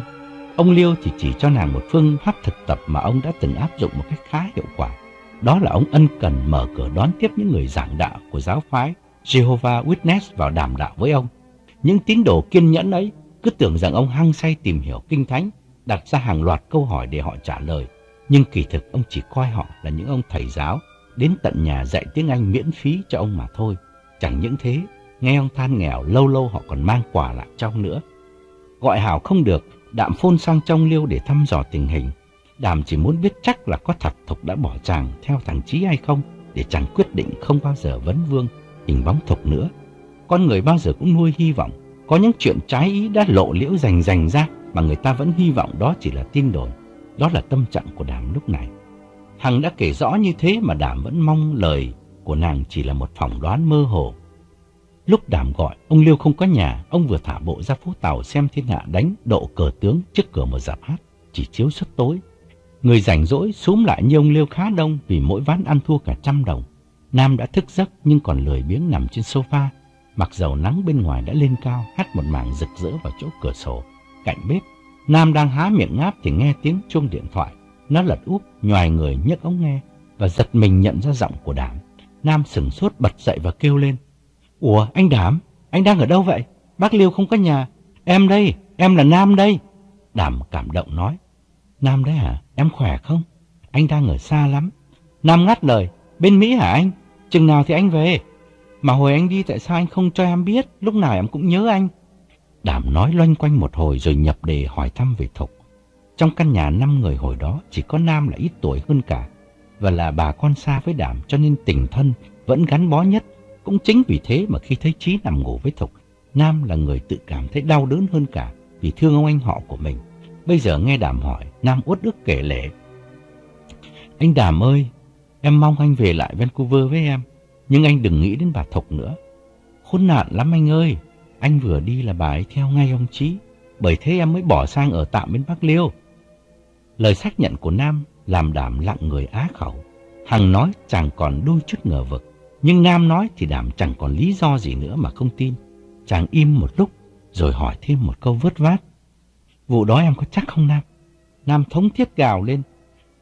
Ông Liêu thì chỉ cho nàng một phương pháp thực tập mà ông đã từng áp dụng một cách khá hiệu quả. Đó là ông ân cần mở cửa đón tiếp những người giảng đạo của giáo phái Jehovah Witness vào đàm đạo với ông. Những tín đồ kiên nhẫn ấy cứ tưởng rằng ông hăng say tìm hiểu kinh thánh, đặt ra hàng loạt câu hỏi để họ trả lời. Nhưng kỳ thực ông chỉ coi họ là những ông thầy giáo đến tận nhà dạy tiếng Anh miễn phí cho ông mà thôi. Chẳng những thế, nghe ông than nghèo lâu lâu họ còn mang quà lại cho ông nữa. Gọi Hảo không được, Đạm phôn sang trong liêu để thăm dò tình hình. Đàm chỉ muốn biết chắc là có thật Thục đã bỏ chàng theo thằng Chí hay không, để chàng quyết định không bao giờ vấn vương hình bóng Thục nữa. Con người bao giờ cũng nuôi hy vọng, có những chuyện trái ý đã lộ liễu rành rành ra mà người ta vẫn hy vọng đó chỉ là tin đồn. Đó là tâm trạng của Đàm lúc này. Hằng đã kể rõ như thế mà Đàm vẫn mong lời của nàng chỉ là một phỏng đoán mơ hồ. Lúc Đàm gọi, ông Liêu không có nhà, ông vừa thả bộ ra phố tàu xem thiên hạ đánh độ cờ tướng trước cửa một dạp hát, chỉ chiếu suốt tối. Người rảnh rỗi xúm lại như ông Liêu khá đông vì mỗi ván ăn thua cả trăm đồng. Nam đã thức giấc nhưng còn lười biếng nằm trên sofa, Mặc dầu nắng bên ngoài đã lên cao, hắt một mảng rực rỡ vào chỗ cửa sổ, cạnh bếp. Nam đang há miệng ngáp thì nghe tiếng chuông điện thoại. Nó lật úp, nhòi người nhấc ống nghe và giật mình nhận ra giọng của Đảm. Nam sừng sốt bật dậy và kêu lên. Ủa, anh Đảm, anh đang ở đâu vậy? Bác Liêu không có nhà. Em đây, em là Nam đây. Đảm cảm động nói. Nam đấy hả? Em khỏe không? Anh đang ở xa lắm. Nam ngắt lời. Bên Mỹ hả anh? Chừng nào thì anh về? Mà hồi anh đi tại sao anh không cho em biết? Lúc nào em cũng nhớ anh. Đảm nói loanh quanh một hồi rồi nhập đề hỏi thăm về Thục. Trong căn nhà năm người hồi đó chỉ có Nam là ít tuổi hơn cả và là bà con xa với Đảm cho nên tình thân vẫn gắn bó nhất. Cũng chính vì thế mà khi thấy Chí nằm ngủ với Thục, Nam là người tự cảm thấy đau đớn hơn cả vì thương ông anh họ của mình. Bây giờ nghe Đàm hỏi, Nam uất ức kể lệ. Anh Đàm ơi, em mong anh về lại Vancouver với em, nhưng anh đừng nghĩ đến bà Thục nữa. Khốn nạn lắm anh ơi, anh vừa đi là bà ấy theo ngay ông Chí, bởi thế em mới bỏ sang ở tạm bên Bắc Liêu. Lời xác nhận của Nam làm đảm lặng người á khẩu. Hằng nói chàng còn đôi chút ngờ vực, nhưng Nam nói thì đảm chẳng còn lý do gì nữa mà không tin. Chàng im một lúc, rồi hỏi thêm một câu vớt vát. Vụ đó em có chắc không Nam? Nam thống thiết gào lên.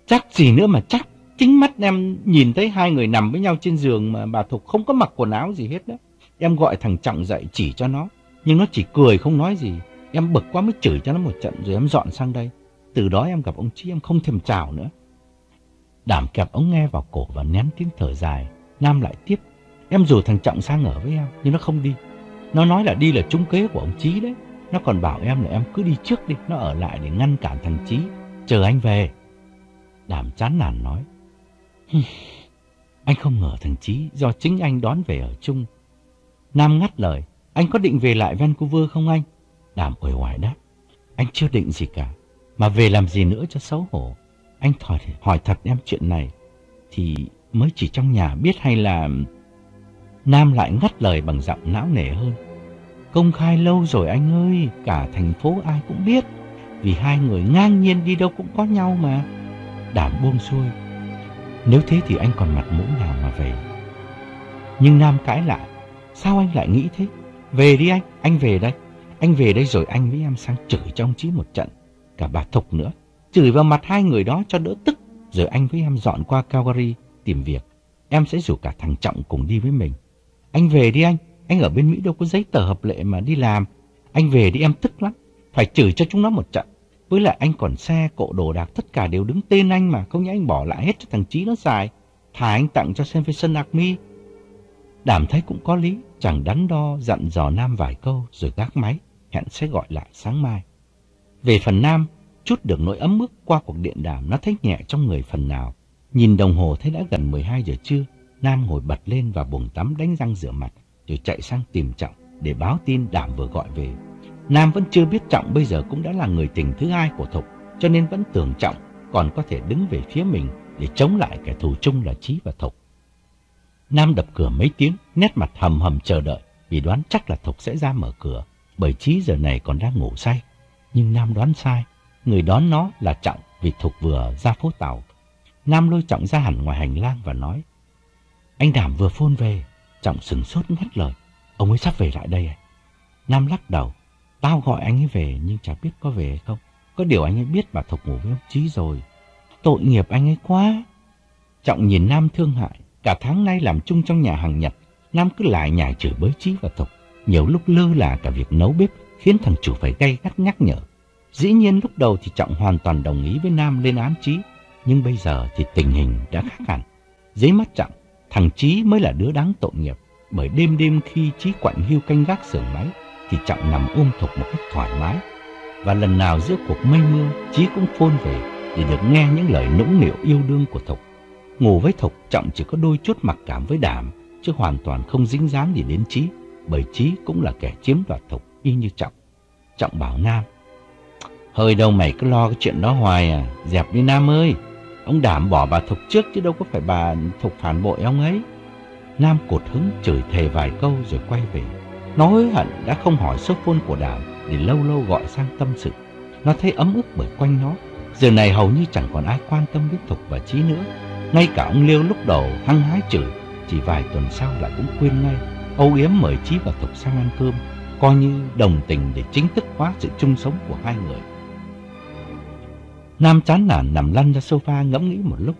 Chắc gì nữa mà chắc. Chính mắt em nhìn thấy hai người nằm với nhau trên giường mà bà Thục không có mặc quần áo gì hết đó. Em gọi thằng Trọng dậy chỉ cho nó. Nhưng nó chỉ cười không nói gì. Em bực quá mới chửi cho nó một trận rồi em dọn sang đây. Từ đó em gặp ông Chí em không thèm chào nữa. Đảm kẹp ống nghe vào cổ và nén tiếng thở dài. Nam lại tiếp. Em rủ thằng Trọng sang ở với em nhưng nó không đi. Nó nói là đi là trúng kế của ông Chí đấy. Nó còn bảo em là em cứ đi trước đi, nó ở lại để ngăn cản thằng Chí, chờ anh về. Đảm chán nản nói, anh không ngờ thằng Chí do chính anh đón về ở chung. Nam ngắt lời, anh có định về lại Vancouver không anh? Đảm ủi hoài đáp, anh chưa định gì cả, mà về làm gì nữa cho xấu hổ. Anh hỏi, hỏi thật em chuyện này, thì mới chỉ trong nhà biết hay là... Nam lại ngắt lời bằng giọng não nề hơn. Công khai lâu rồi anh ơi, cả thành phố ai cũng biết. Vì hai người ngang nhiên đi đâu cũng có nhau mà. Đảm buông xuôi. Nếu thế thì anh còn mặt mũi nào mà về. Nhưng Nam cãi lại. Sao anh lại nghĩ thế? Về đi anh, anh về đây. Anh về đây rồi anh với em sang chửi cho ông Chí một trận. Cả bà Thục nữa. Chửi vào mặt hai người đó cho đỡ tức. Rồi anh với em dọn qua Calgary tìm việc. Em sẽ rủ cả thằng Trọng cùng đi với mình. Anh về đi anh. Anh ở bên Mỹ đâu có giấy tờ hợp lệ mà đi làm. Anh về đi em tức lắm. Phải chửi cho chúng nó một trận. Với lại anh còn xe, cộ đồ đạc tất cả đều đứng tên anh mà. Không nhẽ anh bỏ lại hết cho thằng Chí nó xài. Thà anh tặng cho Salvation Army. Đảm thấy cũng có lý. Chẳng đắn đo dặn dò Nam vài câu rồi gác máy. Hẹn sẽ gọi lại sáng mai. Về phần Nam, chút được nỗi ấm ức qua cuộc điện đàm nó thấy nhẹ trong người phần nào. Nhìn đồng hồ thấy đã gần 12 giờ trưa. Nam ngồi bật lên và buồng tắm đánh răng rửa mặt rồi chạy sang tìm Trọng để báo tin Đảm vừa gọi về. Nam vẫn chưa biết Trọng bây giờ cũng đã là người tình thứ hai của Thục, cho nên vẫn tưởng Trọng còn có thể đứng về phía mình để chống lại kẻ thù chung là Chí và Thục. Nam đập cửa mấy tiếng, nét mặt hầm hầm chờ đợi vì đoán chắc là Thục sẽ ra mở cửa, bởi Chí giờ này còn đang ngủ say. Nhưng Nam đoán sai, người đón nó là Trọng vì Thục vừa ra phố tàu. Nam lôi Trọng ra hẳn ngoài hành lang và nói, anh Đảm vừa phôn về, Trọng sừng sốt ngắt lời. Ông ấy sắp về lại đây à? Nam lắc đầu. Tao gọi anh ấy về nhưng chả biết có về hay không. Có điều anh ấy biết bà Thục ngủ với ông trí rồi. Tội nghiệp anh ấy quá. Trọng nhìn Nam thương hại. Cả tháng nay làm chung trong nhà hàng Nhật. Nam cứ lại nhài chửi bới Chí và Thục. Nhiều lúc lơ là cả việc nấu bếp khiến thằng chủ phải gay gắt nhắc nhở. Dĩ nhiên lúc đầu thì Trọng hoàn toàn đồng ý với Nam lên án Chí. Nhưng bây giờ thì tình hình đã khác hẳn. Dưới mắt Trọng, Thằng Chí mới là đứa đáng tội nghiệp, bởi đêm đêm khi Chí quạnh hưu canh gác xưởng máy, thì Trọng nằm ôm Thục một cách thoải mái. Và lần nào giữa cuộc mây mưa, Chí cũng phôn về để được nghe những lời nũng nịu yêu đương của Thục. Ngủ với Thục, Trọng chỉ có đôi chút mặc cảm với Đảm, chứ hoàn toàn không dính dáng gì đến trí bởi trí cũng là kẻ chiếm đoạt Thục y như Trọng. Trọng bảo Nam, Hơi đâu mày cứ lo cái chuyện đó hoài à, dẹp đi Nam ơi. Ông đảm bỏ bà Thục trước chứ đâu có phải bà Thục phản bội ông ấy. Nam cột hứng chửi thề vài câu rồi quay về. Nó hối hận đã không hỏi số phone của đảm để lâu lâu gọi sang tâm sự. Nó thấy ấm ức bởi quanh nó. Giờ này hầu như chẳng còn ai quan tâm đến Thục và trí nữa. Ngay cả ông Liêu lúc đầu hăng hái chửi, chỉ vài tuần sau lại cũng quên ngay. âu yếm mời Chí và Thục sang ăn cơm, coi như đồng tình để chính thức hóa sự chung sống của hai người. Nam chán nản nằm lăn ra sofa ngẫm nghĩ một lúc.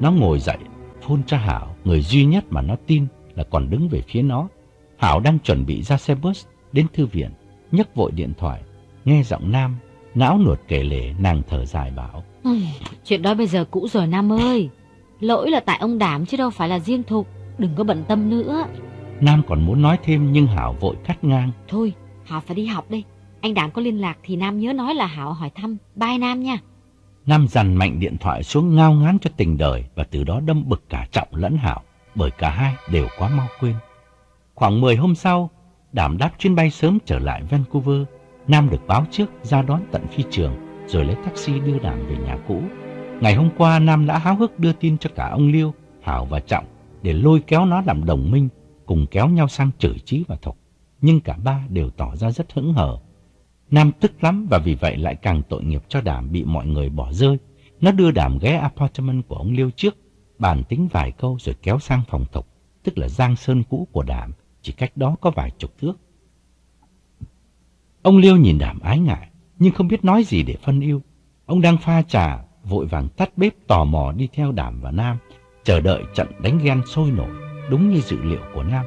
Nó ngồi dậy, phôn cho Hảo, người duy nhất mà nó tin là còn đứng về phía nó. Hảo đang chuẩn bị ra xe bus đến thư viện, nhấc vội điện thoại, nghe giọng Nam, não nuột kể lể nàng thở dài bảo. chuyện đó bây giờ cũ rồi Nam ơi, lỗi là tại ông Đảm chứ đâu phải là riêng Thục, đừng có bận tâm nữa. Nam còn muốn nói thêm nhưng Hảo vội cắt ngang. Thôi, Hảo phải đi học đây. Anh Đảm có liên lạc thì Nam nhớ nói là Hảo hỏi thăm. Bye Nam nha. Nam dằn mạnh điện thoại xuống ngao ngán cho tình đời và từ đó đâm bực cả Trọng lẫn Hảo bởi cả hai đều quá mau quên. Khoảng 10 hôm sau, Đảm đáp chuyến bay sớm trở lại Vancouver. Nam được báo trước ra đón tận phi trường rồi lấy taxi đưa Đảm về nhà cũ. Ngày hôm qua Nam đã háo hức đưa tin cho cả ông Liêu, Hảo và Trọng để lôi kéo nó làm đồng minh cùng kéo nhau sang chửi Chí và Thục. Nhưng cả ba đều tỏ ra rất hững hờ. Nam tức lắm và vì vậy lại càng tội nghiệp cho Đảm bị mọi người bỏ rơi. Nó đưa Đảm ghé apartment của ông Liêu trước, bàn tính vài câu rồi kéo sang phòng Thục, tức là Giang Sơn cũ của Đảm, chỉ cách đó có vài chục thước. Ông Liêu nhìn Đảm ái ngại, nhưng không biết nói gì để phân yêu. Ông đang pha trà, vội vàng tắt bếp tò mò đi theo Đảm và Nam, chờ đợi trận đánh ghen sôi nổi đúng như dự liệu của Nam.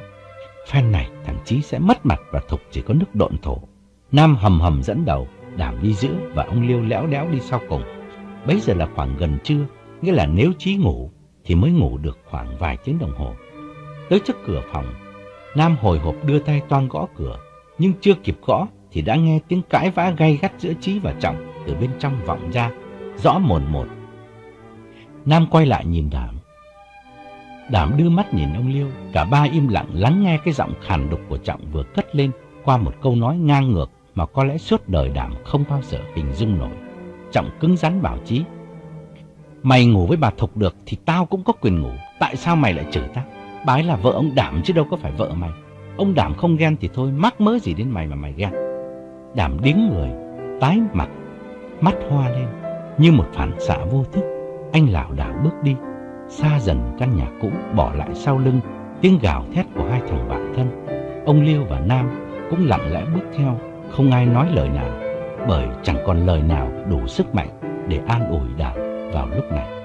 Phen này thằng Chí sẽ mất mặt và Thục chỉ có nước độn thổ. Nam hầm hầm dẫn đầu, Đảm đi giữa và ông Liêu léo đẽo đi sau cùng. Bấy giờ là khoảng gần trưa, nghĩa là nếu Chí ngủ thì mới ngủ được khoảng vài tiếng đồng hồ. Tới trước cửa phòng, Nam hồi hộp đưa tay toan gõ cửa, nhưng chưa kịp gõ thì đã nghe tiếng cãi vã gay gắt giữa Chí và Trọng từ bên trong vọng ra, rõ mồn một. Nam quay lại nhìn Đảm, Đảm đưa mắt nhìn ông Liêu, cả ba im lặng lắng nghe cái giọng khàn đục của Trọng vừa cất lên qua một câu nói ngang ngược mà có lẽ suốt đời Đảm không bao giờ hình dung nổi. Trọng cứng rắn bảo chí. Mày ngủ với bà Thục được thì tao cũng có quyền ngủ, tại sao mày lại chửi tao? Bà ấy là vợ ông Đảm chứ đâu có phải vợ mày. Ông Đảm không ghen thì thôi, mắc mớ gì đến mày mà mày ghen. Đảm điếng người, tái mặt, mắt hoa lên, như một phản xạ vô thức. Anh lảo đảo bước đi, xa dần căn nhà cũ bỏ lại sau lưng tiếng gào thét của hai thằng bạn thân. Ông Liêu và Nam cũng lặng lẽ bước theo, không ai nói lời nào, bởi chẳng còn lời nào đủ sức mạnh để an ủi Đào vào lúc này.